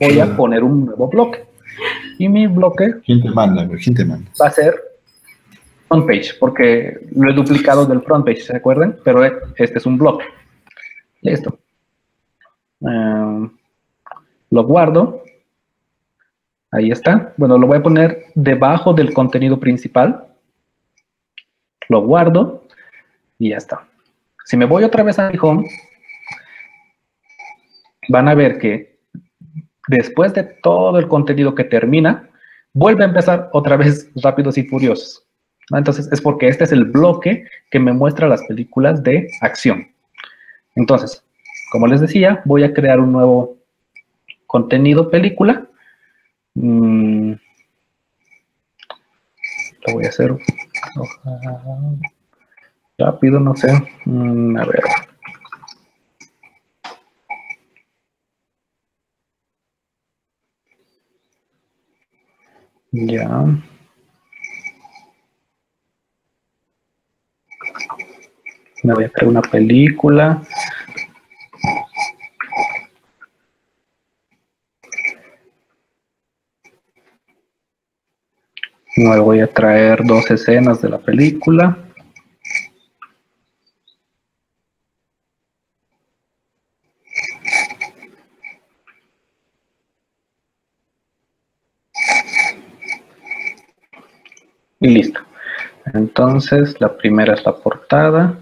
voy a poner un nuevo bloque. Y mi bloque ¿Quién te manda? ¿Quién te manda? va a ser front page, porque lo he duplicado del front page, ¿se acuerdan? Pero este es un bloque. Listo. Eh, lo guardo. Ahí está. Bueno, lo voy a poner debajo del contenido principal. Lo guardo y ya está. Si me voy otra vez a mi home, van a ver que después de todo el contenido que termina, vuelve a empezar otra vez Rápidos y Furiosos. Entonces, es porque este es el bloque que me muestra las películas de acción. Entonces, como les decía, voy a crear un nuevo contenido película. Mm. lo voy a hacer rápido, no sé. Mm, a ver. Ya. Me voy a crear una película. Me voy a traer dos escenas de la película. Y listo. Entonces, la primera es la portada.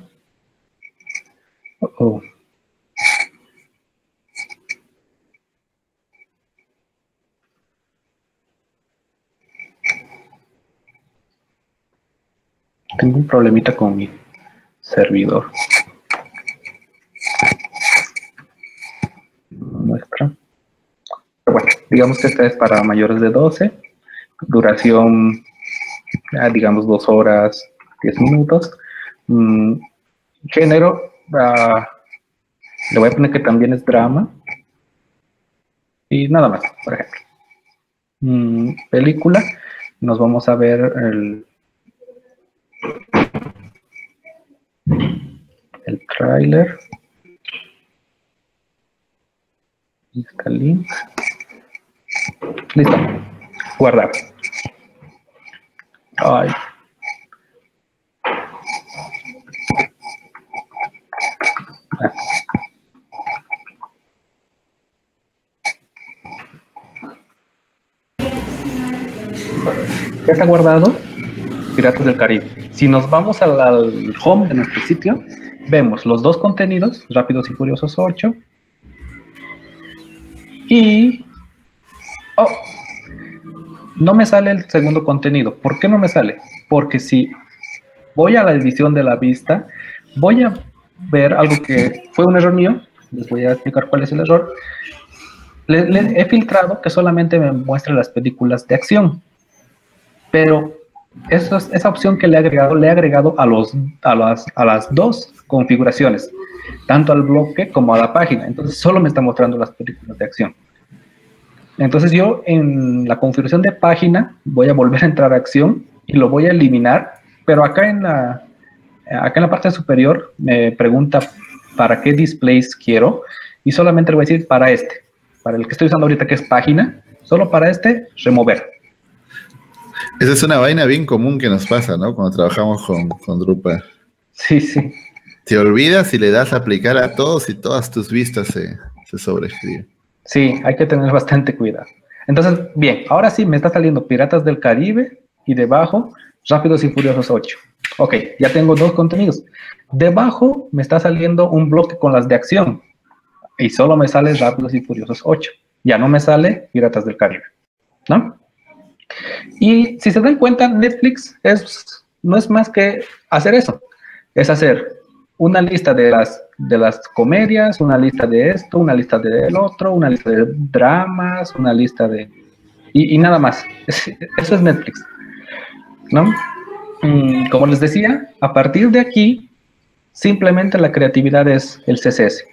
Oh. Tengo un problemita con mi servidor. Muestra. bueno, digamos que esta es para mayores de 12. Duración, digamos, dos horas, 10 minutos. Mm, género, ah, le voy a poner que también es drama. Y nada más, por ejemplo. Mm, película, nos vamos a ver el el trailer. Está el link. Listo. Guardar. Ay. ¿Ya está guardado? Piratas del Caribe. Si nos vamos al, home de nuestro sitio, vemos los dos contenidos, Rápidos y Furiosos 8, y... Oh, no me sale el segundo contenido. ¿Por qué no me sale? Porque si voy a la edición de la vista, voy a ver algo que fue un error mío, les voy a explicar cuál es el error. Le, he filtrado que solamente me muestre las películas de acción, pero esa opción que le he agregado, le he agregado a, los, las, a las dos configuraciones, tanto al bloque como a la página. Entonces solo me está mostrando las películas de acción. Entonces yo en la configuración de página voy a volver a entrar a acción y lo voy a eliminar, pero acá en la, acá en la parte superior me pregunta para qué displays quiero y solamente le voy a decir para este, para el que estoy usando ahorita que es página, solo para este, remover. Esa es una vaina bien común que nos pasa, ¿no? Cuando trabajamos con, con Drupal. Sí, sí. Te olvidas y le das a aplicar a todos y todas tus vistas se, se sobreescriben. Sí, hay que tener bastante cuidado. Entonces, bien, ahora sí me está saliendo Piratas del Caribe y debajo Rápidos y Furiosos 8. Ok, ya tengo dos contenidos. Debajo me está saliendo un bloque con las de acción y solo me sale Rápidos y Furiosos 8. Ya no me sale Piratas del Caribe. ¿No? Y si se dan cuenta, Netflix es, no es más que hacer eso. Es hacer una lista de las, de las comedias, una lista de esto, una lista del otro, una lista de dramas, una lista de... Y, nada más. eso es Netflix. ¿No? Mm, como les decía, a partir de aquí, simplemente la creatividad es el CSS.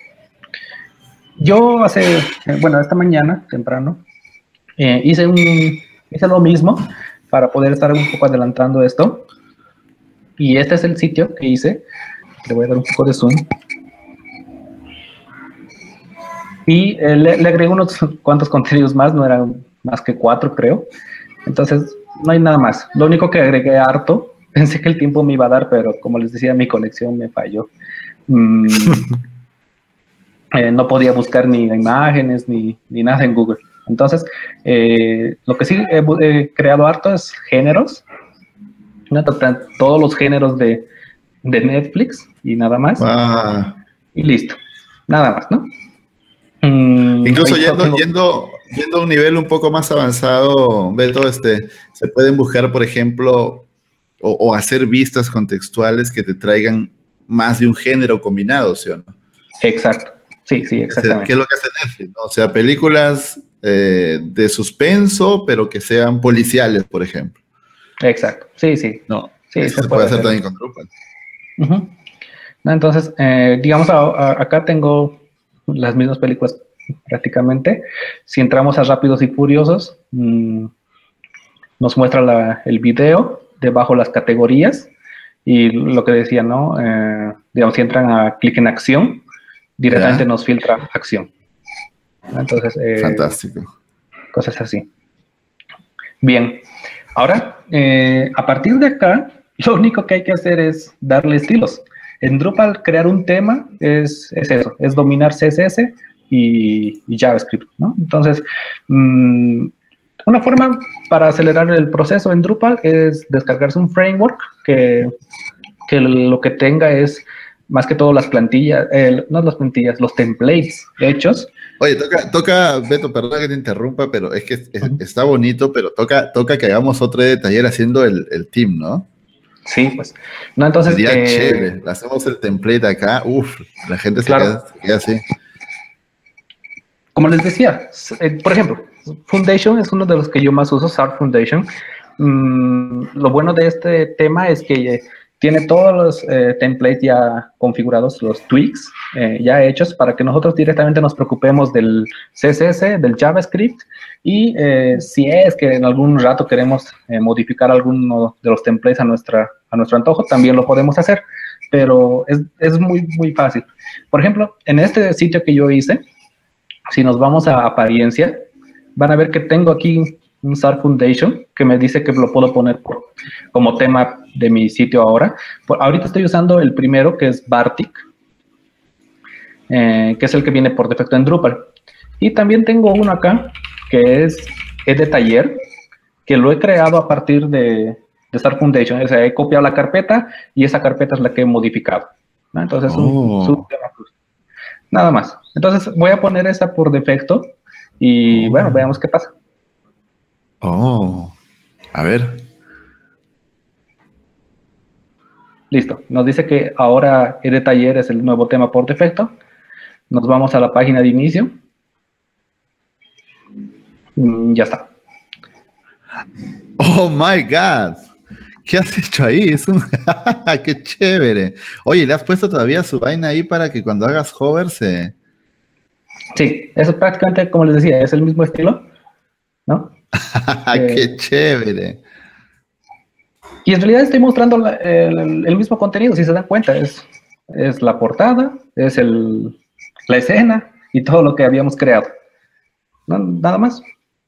Yo hace, bueno, esta mañana, temprano, eh, hice un, Hice lo mismo para poder estar un poco adelantando esto. Y este es el sitio que hice. Le voy a dar un poco de zoom. Y eh, le, agregué unos cuantos contenidos más, no eran más que cuatro, creo. Entonces, no hay nada más. Lo único que agregué harto, pensé que el tiempo me iba a dar, pero como les decía, mi conexión me falló. Mm, eh, no podía buscar ni imágenes ni, ni nada en Google. Entonces, eh, lo que sí he, creado harto es géneros, todos los géneros de, Netflix y nada más. Ah. Y listo, nada más, ¿no? Mm, Incluso yendo, yendo, yendo, a un nivel un poco más avanzado, Beto, este, se pueden buscar, por ejemplo, o, hacer vistas contextuales que te traigan más de un género combinado, ¿sí o no? Exacto. Sí, sí, exactamente. ¿Qué es lo que hace Netflix? O sea, películas eh, de suspenso, pero que sean policiales, por ejemplo. Exacto, sí, sí. No, sí, se, puede hacer, también con Drupal. Entonces, eh, digamos, acá tengo las mismas películas prácticamente. Si entramos a Rápidos y Furiosos, mm, nos muestra el video, debajo las categorías y lo que decía, ¿no? Eh, digamos, si entran a clic en acción, directamente nos filtra acción. Entonces, eh, fantástico. Cosas así. Bien, ahora, eh, a partir de acá, lo único que hay que hacer es darle estilos. En Drupal, crear un tema es, eso, es dominar CSS y, JavaScript, ¿no? Entonces, mm, una forma para acelerar el proceso en Drupal es descargarse un framework que, que lo que tenga es más que todo las plantillas, no las plantillas, los templates hechos. Oye, toca, toca, Beto, perdona que te interrumpa, pero es que está bonito, pero toca, toca que hagamos otro de taller haciendo el, el team, ¿no? Sí, pues. No, entonces. Sería eh, chévere. Hacemos el template acá. Uf, la gente se, queda, así. Como les decía, eh, por ejemplo, Foundation es uno de los que yo más uso, Sart Foundation. Mm, lo bueno de este tema es que tiene todos los eh, templates ya configurados, los tweaks eh, ya hechos para que nosotros directamente nos preocupemos del CSS, del JavaScript y eh, si es que en algún rato queremos modificar alguno de los templates a, nuestra, a nuestro antojo, también lo podemos hacer, pero es, es muy, muy fácil. Por ejemplo, en este sitio que yo hice, si nos vamos a apariencia, van a ver que tengo aquí un SAR Foundation que me dice que lo puedo poner como tema de mi sitio ahora. ahorita estoy usando el primero que es Bartik, eh, que es el que viene por defecto en Drupal. Y también tengo uno acá que es, es de taller, que lo he creado a partir de, de Star Foundation. O sea, he copiado la carpeta y esa carpeta es la que he modificado. Entonces, oh. nada más. Entonces, voy a poner esa por defecto y bueno, veamos qué pasa. Oh, a ver. Listo. Nos dice que ahora de taller es el nuevo tema por defecto. Nos vamos a la página de inicio. Mm, ya está. Oh my God. ¿Qué has hecho ahí? Es un... ¡Qué chévere! Oye, ¿le has puesto todavía su vaina ahí para que cuando hagas hover se... Sí, eso prácticamente, como les decía, es el mismo estilo, ¿no? ¡Qué eh, chévere! Y en realidad estoy mostrando el, mismo contenido, si se dan cuenta, es, es la portada, es el, la escena y todo lo que habíamos creado. nada más.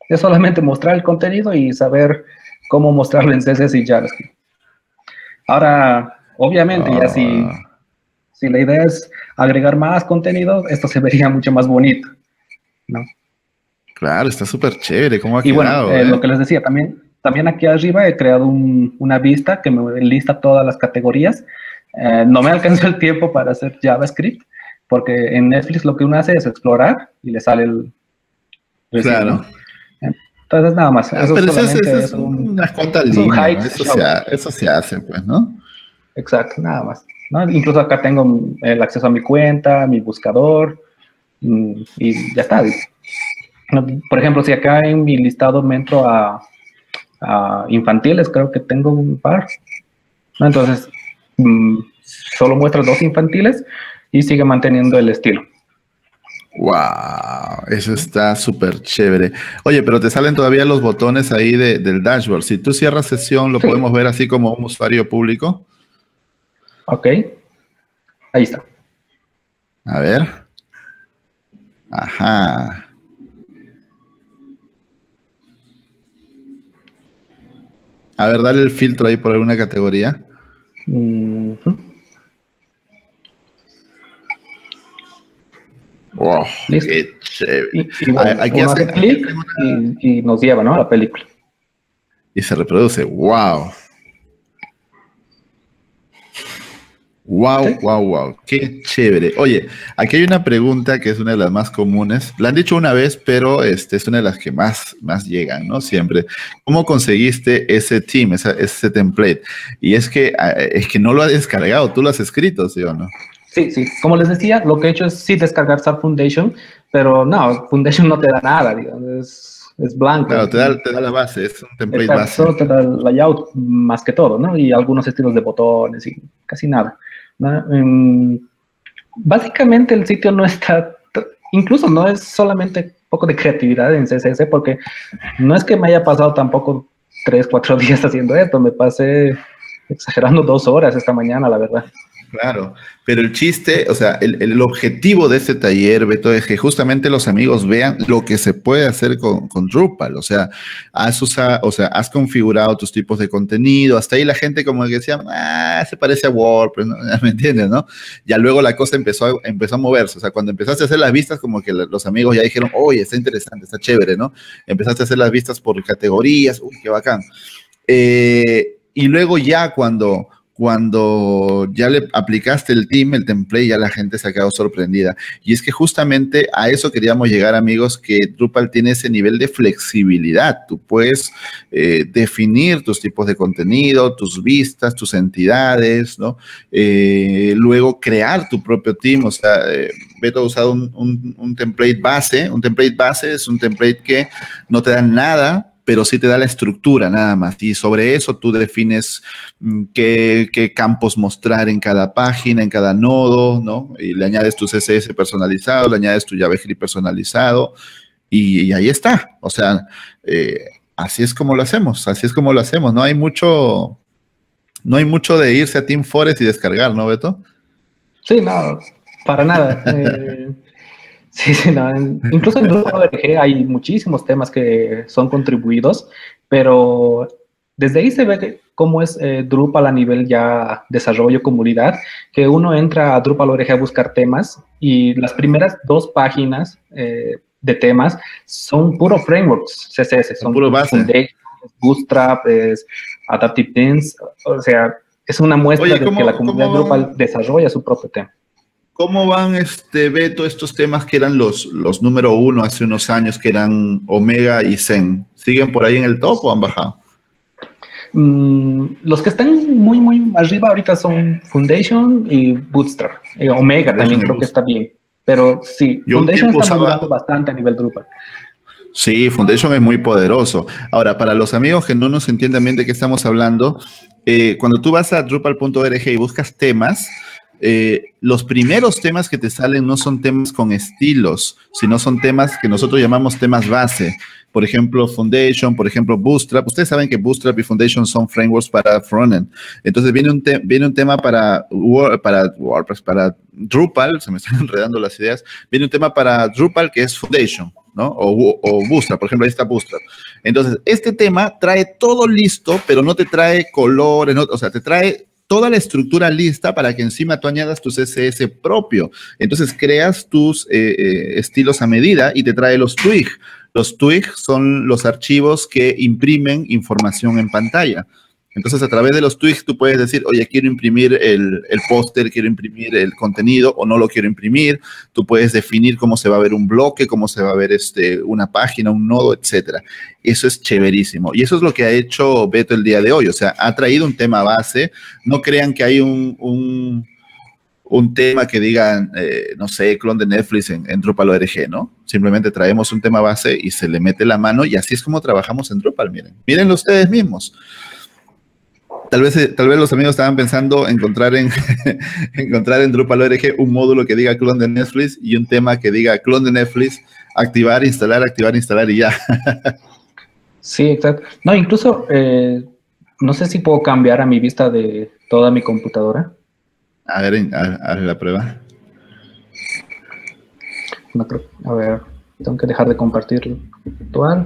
Es solamente mostrar el contenido y saber cómo mostrarlo en CSS y JavaScript. Ahora, obviamente, ya si, ah. si la idea es agregar más contenido, esto se vería mucho más bonito, ¿no? Claro, está súper chévere. ¿Cómo ha y bueno, eh, lo eh? que les decía, también, también aquí arriba he creado una vista que me lista todas las categorías. Eh, no me alcanzó el tiempo para hacer JavaScript, porque en Netflix lo que uno hace es explorar y le sale el... Claro. Entonces, nada más. Eso Pero eso, es, unas cuantas líneas. Eso, se, eso se hace, pues, ¿no? Exacto, nada más. ¿no? Incluso acá tengo el acceso a mi cuenta, mi buscador, mm, y ya está. Por ejemplo, si acá en mi listado me entro a, infantiles, creo que tengo un par. Entonces, mm, solo muestra dos infantiles y sigue manteniendo el estilo. Wow, eso está súper chévere. Oye, pero te salen todavía los botones ahí del dashboard. Si tú cierras sesión, ¿lo podemos ver así como un usuario público? Ok, ahí está. A ver. Ajá. A ver, dale el filtro ahí por alguna categoría. Wow, qué chévere. Y, hace clic y, nos lleva, ¿no? A la película. Y se reproduce. Wow. Wow, wow, wow, qué chévere. Oye, aquí hay una pregunta que es una de las más comunes. La han dicho una vez, pero este es una de las que más, más llegan, ¿no? Siempre. ¿Cómo conseguiste ese team, ese template? Y es que, ah, es que no lo has descargado, tú lo has escrito, ¿sí o no? Sí, sí. Como les decía, lo que he hecho es sí descargar SAP Foundation, pero no, Foundation no te da nada, digamos, es, blanco. Claro, te da, te da, la base, es un template base. Solo te da el layout más que todo, ¿no? Y algunos estilos de botones y casi nada. Em, básicamente el sitio no está, incluso no es solamente un poco de creatividad en CSS, porque no es que me haya pasado tampoco tres, cuatro días haciendo esto, me pasé exagerando dos horas esta mañana, la verdad. Claro, pero el chiste, o sea, el, objetivo de este taller, Beto, es que justamente los amigos vean lo que se puede hacer con, Drupal. O sea, has usado, o sea, has configurado tus tipos de contenido. Hasta ahí la gente como que decía, ah, se parece a WordPress, ¿me entiendes, no? Ya luego la cosa empezó a, empezó a moverse. O sea, cuando empezaste a hacer las vistas, como que los amigos ya dijeron, oye, está interesante, está chévere, ¿no? Empezaste a hacer las vistas por categorías, uy, qué bacán. Eh, y luego ya cuando cuando ya le aplicaste el team, el template, ya la gente se ha quedado sorprendida. Y es que justamente a eso queríamos llegar, amigos, que Drupal tiene ese nivel de flexibilidad. Tú puedes eh, definir tus tipos de contenido, tus vistas, tus entidades, ¿no? Eh, luego crear tu propio team. O sea, eh, Beto ha usado un, un template base. Un template base es un template que no te da nada pero sí te da la estructura nada más. Y sobre eso tú defines mm, qué, campos mostrar en cada página, en cada nodo, ¿no? Y le añades tu CSS personalizado, le añades tu JavaScript personalizado y, ahí está. O sea, eh, así es como lo hacemos, así es como lo hacemos. No hay mucho, no hay mucho de irse a Team Forest y descargar, ¿no, Beto? Sí, no, para nada. Eh, Sí, sí, no, incluso en Drupal hay muchísimos temas que son contribuidos, pero desde ahí se ve cómo es eh, Drupal a nivel ya desarrollo comunidad, que uno entra a Drupal ORG a buscar temas y las primeras dos páginas eh, de temas son puro frameworks CSS, son puro base. Bootstrap, es Adaptive Themes, o sea, es una muestra de que la comunidad Drupal desarrolla su propio tema. ¿Cómo van, este, Beto, estos temas que eran los, los número uno hace unos años, que eran Omega y Zen? ¿Siguen por ahí en el top o han bajado? Mm, los que están muy, muy arriba ahorita son Foundation y Bootstrap. Eh, Omega también creo que está bien. Pero sí, Foundation está usaba... bastante a nivel Drupal. Sí, Foundation es muy poderoso. Ahora, para los amigos que no nos entienden bien de qué estamos hablando, eh, cuando tú vas a drupal.org y buscas temas, eh, los primeros temas que te salen no son temas con estilos, sino son temas que nosotros llamamos temas base. Por ejemplo, Foundation, por ejemplo, Bootstrap. Ustedes saben que Bootstrap y Foundation son frameworks para frontend. Entonces viene un, viene un tema para, para WordPress, para Drupal, se me están enredando las ideas. Viene un tema para Drupal que es Foundation, ¿no? O, o Bootstrap, por ejemplo, ahí está Bootstrap. Entonces, este tema trae todo listo, pero no te trae colores, o sea, te trae toda la estructura lista para que encima tú añadas tu CSS propio. Entonces creas tus eh, eh, estilos a medida y te trae los twig. Los twig son los archivos que imprimen información en pantalla. Entonces, a través de los tweets tú puedes decir, oye, quiero imprimir el, el póster, quiero imprimir el contenido o no lo quiero imprimir. Tú puedes definir cómo se va a ver un bloque, cómo se va a ver este, una página, un nodo, etcétera. Eso es chéverísimo. Y eso es lo que ha hecho Beto el día de hoy. O sea, ha traído un tema base. No crean que hay un, un, un tema que digan, eh, no sé, clon de Netflix en, en Drupal ORG, ¿no? Simplemente traemos un tema base y se le mete la mano y así es como trabajamos en Drupal, miren. Mírenlo ustedes mismos. Tal vez, eh, tal vez los amigos estaban pensando encontrar en, encontrar en Drupal ORG un módulo que diga clon de Netflix y un tema que diga clon de Netflix, activar, instalar, activar, instalar y ya. sí, exacto. No, incluso eh, no sé si puedo cambiar a mi vista de toda mi computadora. A ver, a, la prueba. a ver, tengo que dejar de compartir virtual.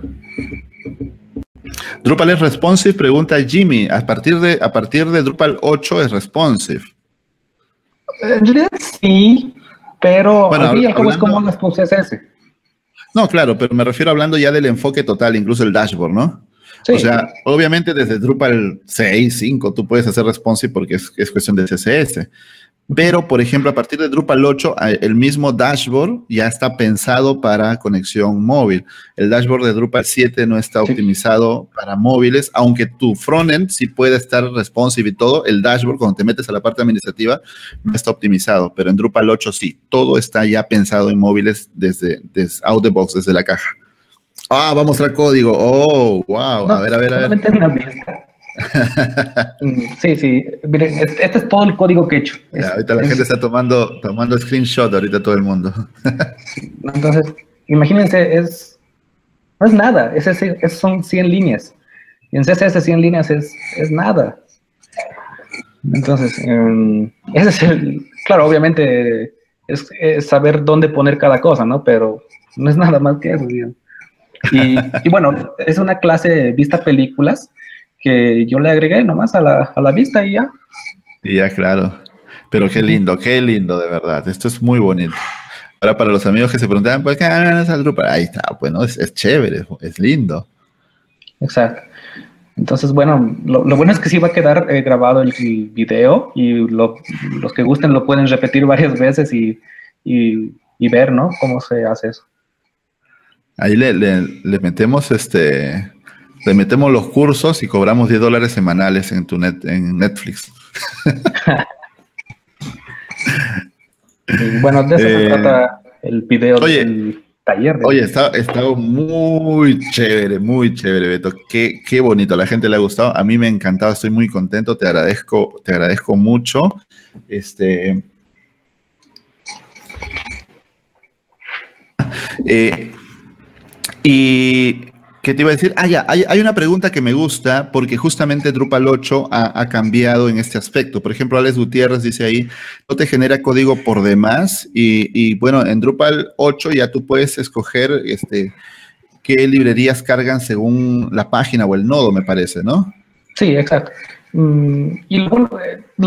Drupal es responsive, pregunta Jimmy. A partir de, a partir de Drupal 8 es responsive. En realidad sí, pero bueno, ¿cómo es como las CSS? No, claro, pero me refiero hablando ya del enfoque total, incluso el dashboard, ¿no? O sea, obviamente desde Drupal 6, 5, tú puedes hacer responsive porque es, es cuestión de CSS. Pero, por ejemplo, a partir de Drupal 8, el mismo dashboard ya está pensado para conexión móvil. El dashboard de Drupal 7 no está optimizado para móviles, aunque tu frontend sí puede estar responsive y todo. El dashboard, cuando te metes a la parte administrativa, no está optimizado. Pero en Drupal 8 sí, todo está ya pensado en móviles desde, desde out the box, desde la caja. Ah, va a mostrar código. Oh, wow. a ver, a ver, a ver. sí, sí. Miren, este es todo el código que he hecho. ahorita la gente está tomando, tomando screenshot, ahorita todo el mundo. Entonces, imagínense, es, no es nada, es, es, son 100 líneas. Y en CSS 100 líneas es, es nada. Entonces, em, ese es el, claro, obviamente es, saber dónde poner cada cosa, ¿no? Pero no es nada más que eso, Y, y bueno, es una clase de vista películas que yo le agregué nomás a la, a la vista y ya. Y ya, claro. Pero qué lindo, qué lindo, de verdad. Esto es muy bonito. Ahora, para los amigos que se preguntaban, pues, ¿qué es el Drupal? Ahí está, bueno, es, es chévere, es lindo. Exacto. Entonces, bueno, lo, bueno es que sí va a quedar eh, grabado el, video y los que gusten lo pueden repetir varias veces y, y, y ver, ¿no? Cómo se hace eso. Ahí le, le, le metemos este le metemos los cursos y cobramos 10 dólares semanales en, tu net, en Netflix. bueno, de eso se eh, trata el video del taller. Oye, está, muy chévere, muy chévere, Beto. Qué, qué bonito, a la gente le ha gustado. A mí me ha encantado, estoy muy contento, te agradezco, te agradezco mucho. Este. Eh, y ¿Qué te iba a decir? Ah, ya, hay, una pregunta que me gusta porque justamente Drupal 8 ha, cambiado en este aspecto. Por ejemplo, Alex Gutiérrez dice ahí, no te genera código por demás y, bueno, en Drupal 8 ya tú puedes escoger este, qué librerías cargan según la página o el nodo, me parece, ¿no? Sí, exacto. Mm, y lo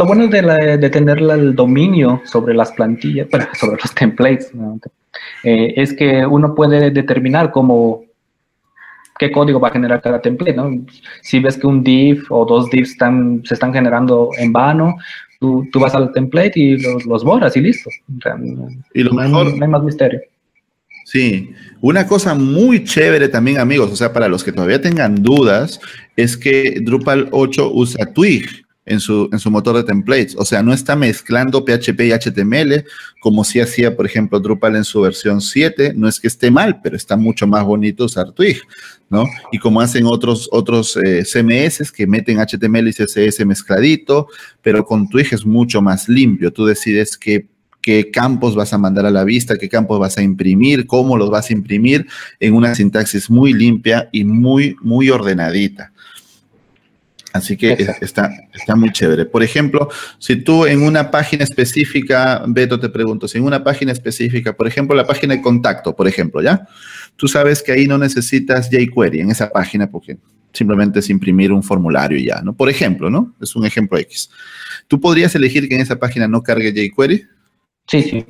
bueno, de, de, tener el dominio sobre las plantillas, sobre los templates, eh, es que uno puede determinar cómo qué código va a generar cada template, ¿no? Si ves que un div o dos divs están, se están generando en vano, tú, tú vas al template y los, los borras y listo. y lo mejor, no hay más misterio. Sí, una cosa muy chévere también, amigos, o sea, para los que todavía tengan dudas, es que Drupal 8 usa Twig en su, en su motor de templates. O sea, no está mezclando PHP y HTML como si hacía, por ejemplo, Drupal en su versión 7. No es que esté mal, pero está mucho más bonito usar Twig, ¿no? Y como hacen otros, otros eh, CMS que meten HTML y CSS mezcladito, pero con Twig es mucho más limpio. Tú decides qué qué campos vas a mandar a la vista, qué campos vas a imprimir, cómo los vas a imprimir en una sintaxis muy limpia y muy, muy ordenadita. Así que está, está muy chévere. Por ejemplo, si tú en una página específica, Beto, te pregunto, si en una página específica, por ejemplo, la página de contacto, por ejemplo, ¿ya? Tú sabes que ahí no necesitas jQuery en esa página porque simplemente es imprimir un formulario y ya, ¿no? Por ejemplo, ¿no? Es un ejemplo X. ¿Tú podrías elegir que en esa página no cargue jQuery? Sí, sí.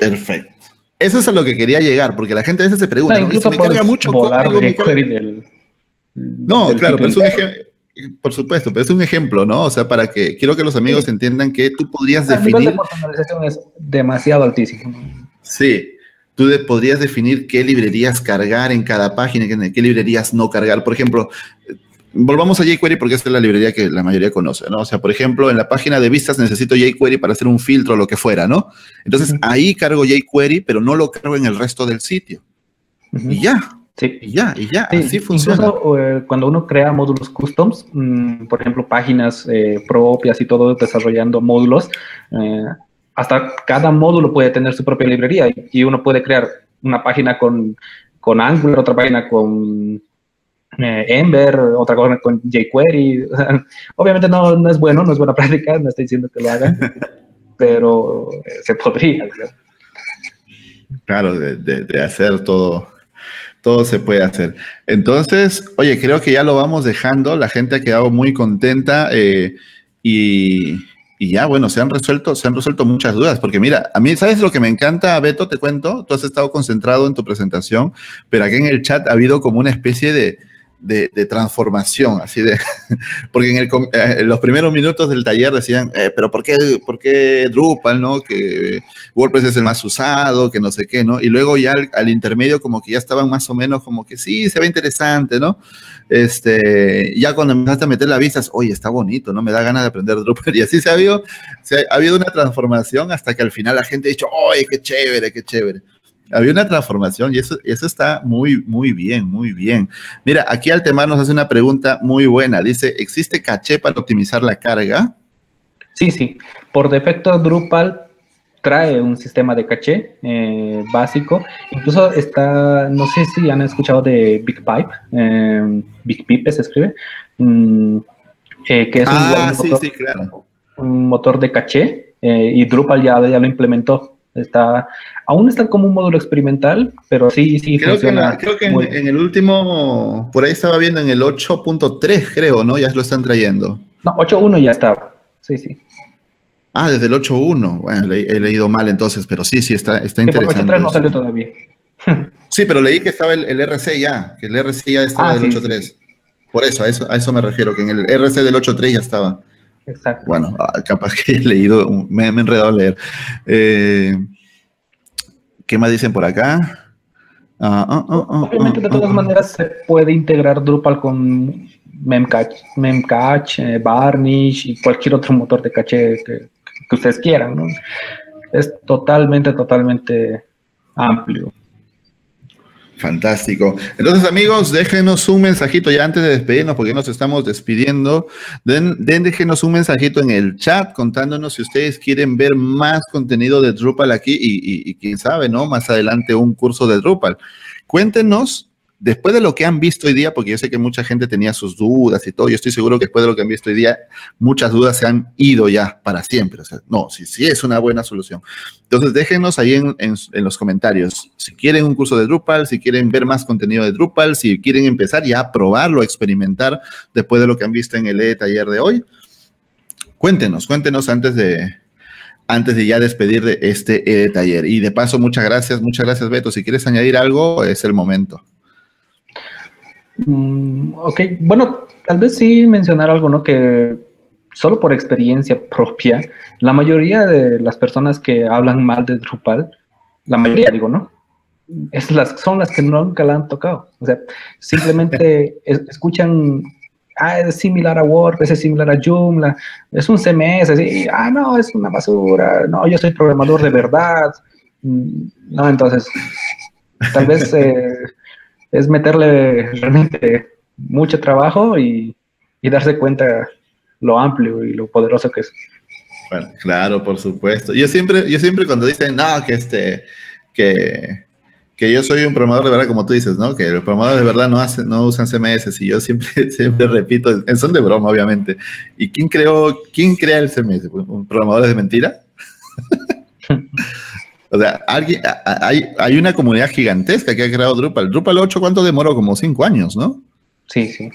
Perfecto. Eso es a lo que quería llegar, porque la gente a veces se pregunta, no, me carga mucho jQuery del no, claro, pero es un ejemplo. Por supuesto, pero es un ejemplo, ¿no? O sea, para que quiero que los amigos entiendan que tú podrías definir. Nivel de personalización es demasiado altísimo. Sí, tú podrías definir qué librerías cargar en cada página, qué, librerías no cargar. Por ejemplo, volvamos a jQuery porque esta es la librería que la mayoría conoce, ¿no? O sea, por ejemplo, en la página de vistas necesito jQuery para hacer un filtro o lo que fuera, ¿no? Entonces, ahí cargo jQuery, pero no lo cargo en el resto del sitio. Y ya, Sí. Y ya, y ya, así funciona. Incluso eh, cuando uno crea módulos customs, mm, por ejemplo, páginas eh, propias y todo desarrollando módulos, eh, hasta cada módulo puede tener su propia librería y uno puede crear una página con, con Angular, otra página con Ember, otra cosa con jQuery. Obviamente no, no, es bueno, no es buena práctica, no estoy diciendo que lo hagan, pero se podría. Claro, de, de hacer todo todo se puede hacer. Entonces, oye, creo que ya lo vamos dejando. La gente ha quedado muy contenta eh, y, y, ya, bueno, se han resuelto, se han resuelto muchas dudas. Porque mira, a mí, ¿sabes lo que me encanta, Beto? Te cuento, tú has estado concentrado en tu presentación, pero aquí en el chat ha habido como una especie de, de, transformación, así de, porque en, eh, los primeros minutos del taller decían, eh, pero ¿por qué, ¿por qué Drupal, no? Que WordPress es el más usado, que no sé qué, ¿no? Y luego ya al, intermedio como que ya estaban más o menos como que sí, se ve interesante, ¿no? Este, ya cuando empezaste a meter la vista, oye, está bonito, ¿no? Me da ganas de aprender Drupal. Y así se ha habido, se ha habido una transformación hasta que al final la gente ha dicho, oye, qué chévere, qué chévere había una transformación y eso, eso está muy, muy bien, muy bien. Mira, aquí Altemar nos hace una pregunta muy buena. Dice, ¿existe caché para optimizar la carga? Sí, sí. Por defecto Drupal trae un sistema de caché eh, básico. Incluso está, no sé si han escuchado de BigPipe, eh, BigPipe se escribe, mm, eh, que es ah, un, motor, sí, claro. un motor de caché y Drupal ya, ya lo implementó. Está, aún está como un módulo experimental, pero sí, sí creo funciona. Que creo que en, el último, por ahí estaba viendo en el 8.3, creo, ¿no? Ya lo están trayendo. No, 8.1 ya estaba. Sí, sí. Ah, desde el 8.1. Bueno, he leído mal entonces, pero sí, sí, está, está interesante. 8.3 no salió todavía. sí, pero leí que estaba el, RC ya, que el RC ya estaba ah, del 8.3. Por eso a, eso, a eso me refiero, que en el RC del 8.3 ya estaba. Exacto. Bueno, ah, capaz que he leído, me, he enredado a leer. Eh, ¿Qué más dicen por acá? Ah, ah, Obviamente, de todas maneras, se puede integrar Drupal con Memcache, Memcache eh, Varnish y cualquier otro motor de caché que, que ustedes quieran. ¿no? Es totalmente, totalmente amplio. Fantástico. Entonces, amigos, déjenos un mensajito ya antes de despedirnos, porque nos estamos despidiendo. Den, déjenos un mensajito en el chat contándonos si ustedes quieren ver más contenido de Drupal aquí y, y quién sabe, ¿no? Más adelante un curso de Drupal. Cuéntenos después de lo que han visto hoy día, porque yo sé que mucha gente tenía sus dudas y todo, yo estoy seguro que después de lo que han visto hoy día, muchas dudas se han ido ya para siempre. O sea, no, sí, sí es una buena solución. Entonces, déjenos ahí en, los comentarios si quieren un curso de Drupal, si quieren ver más contenido de Drupal, si quieren empezar ya a probarlo, a experimentar después de lo que han visto en el e-taller de hoy. Cuéntenos, cuéntenos antes de, antes de ya despedir de este e-taller. Y de paso, muchas gracias, muchas gracias, Beto. Si quieres añadir algo, es el momento. Mm, ok, bueno, tal vez sí mencionar algo, ¿no? Que solo por experiencia propia, la mayoría de las personas que hablan mal de Drupal, la mayoría digo, ¿no? Es las, son las que nunca la han tocado. O sea, simplemente escuchan, ah, es similar a WordPress, es similar a Joomla, es un CMS, así, ah, no, es una basura, no, yo soy programador de verdad. Mm, no, entonces, tal vez eh, es meterle realmente mucho trabajo y, darse cuenta lo amplio y lo poderoso que es. Bueno, claro, por supuesto. Yo siempre, yo siempre cuando dicen, no, que este, que, que yo soy un programador de verdad, como tú dices, ¿no? Que los programadores de verdad no hacen, no usan CMS y yo siempre, siempre repito, son de broma, obviamente. ¿Y quién creó, quién crea el CMS? ¿Un programador de mentira? O sea, alguien, hay, hay una comunidad gigantesca que ha creado Drupal. Drupal 8, ¿cuánto demoró? Como cinco años, ¿no? Sí, sí.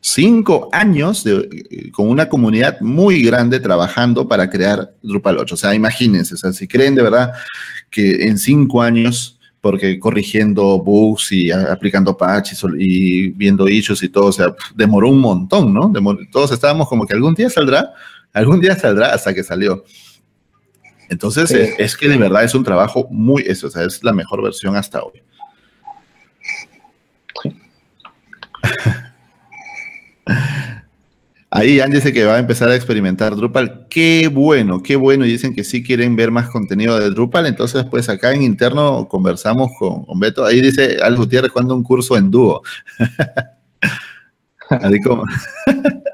Cinco años de, con una comunidad muy grande trabajando para crear Drupal 8. O sea, imagínense, o sea, si creen de verdad que en cinco años, porque corrigiendo bugs y aplicando patches y viendo issues y todo, o sea, demoró un montón, ¿no? todos estábamos como que algún día saldrá, algún día saldrá hasta que salió. Entonces, es, que de verdad es un trabajo muy, es, o sea, es la mejor versión hasta hoy. Ahí Andy dice que va a empezar a experimentar Drupal. Qué bueno, qué bueno. Y dicen que sí quieren ver más contenido de Drupal. Entonces, pues acá en interno conversamos con, Beto. Ahí dice Al Gutiérrez cuando un curso en dúo. Así como.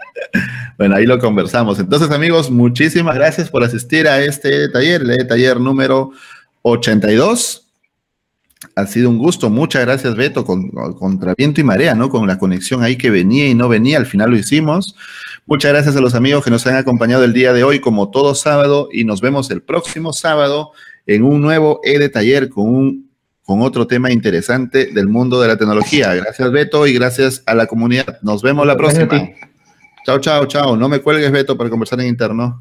Bueno, ahí lo conversamos. Entonces, amigos, muchísimas gracias por asistir a este taller, el taller número 82. Ha sido un gusto. Muchas gracias, Beto, con, contra viento y marea, ¿no? Con la conexión ahí que venía y no venía, al final lo hicimos. Muchas gracias a los amigos que nos han acompañado el día de hoy, como todo sábado, y nos vemos el próximo sábado en un nuevo E de taller con un con otro tema interesante del mundo de la tecnología. Gracias, Beto, y gracias a la comunidad. Nos vemos la próxima. Chao, chao, chao. No me cuelgues, Beto, para conversar en interno.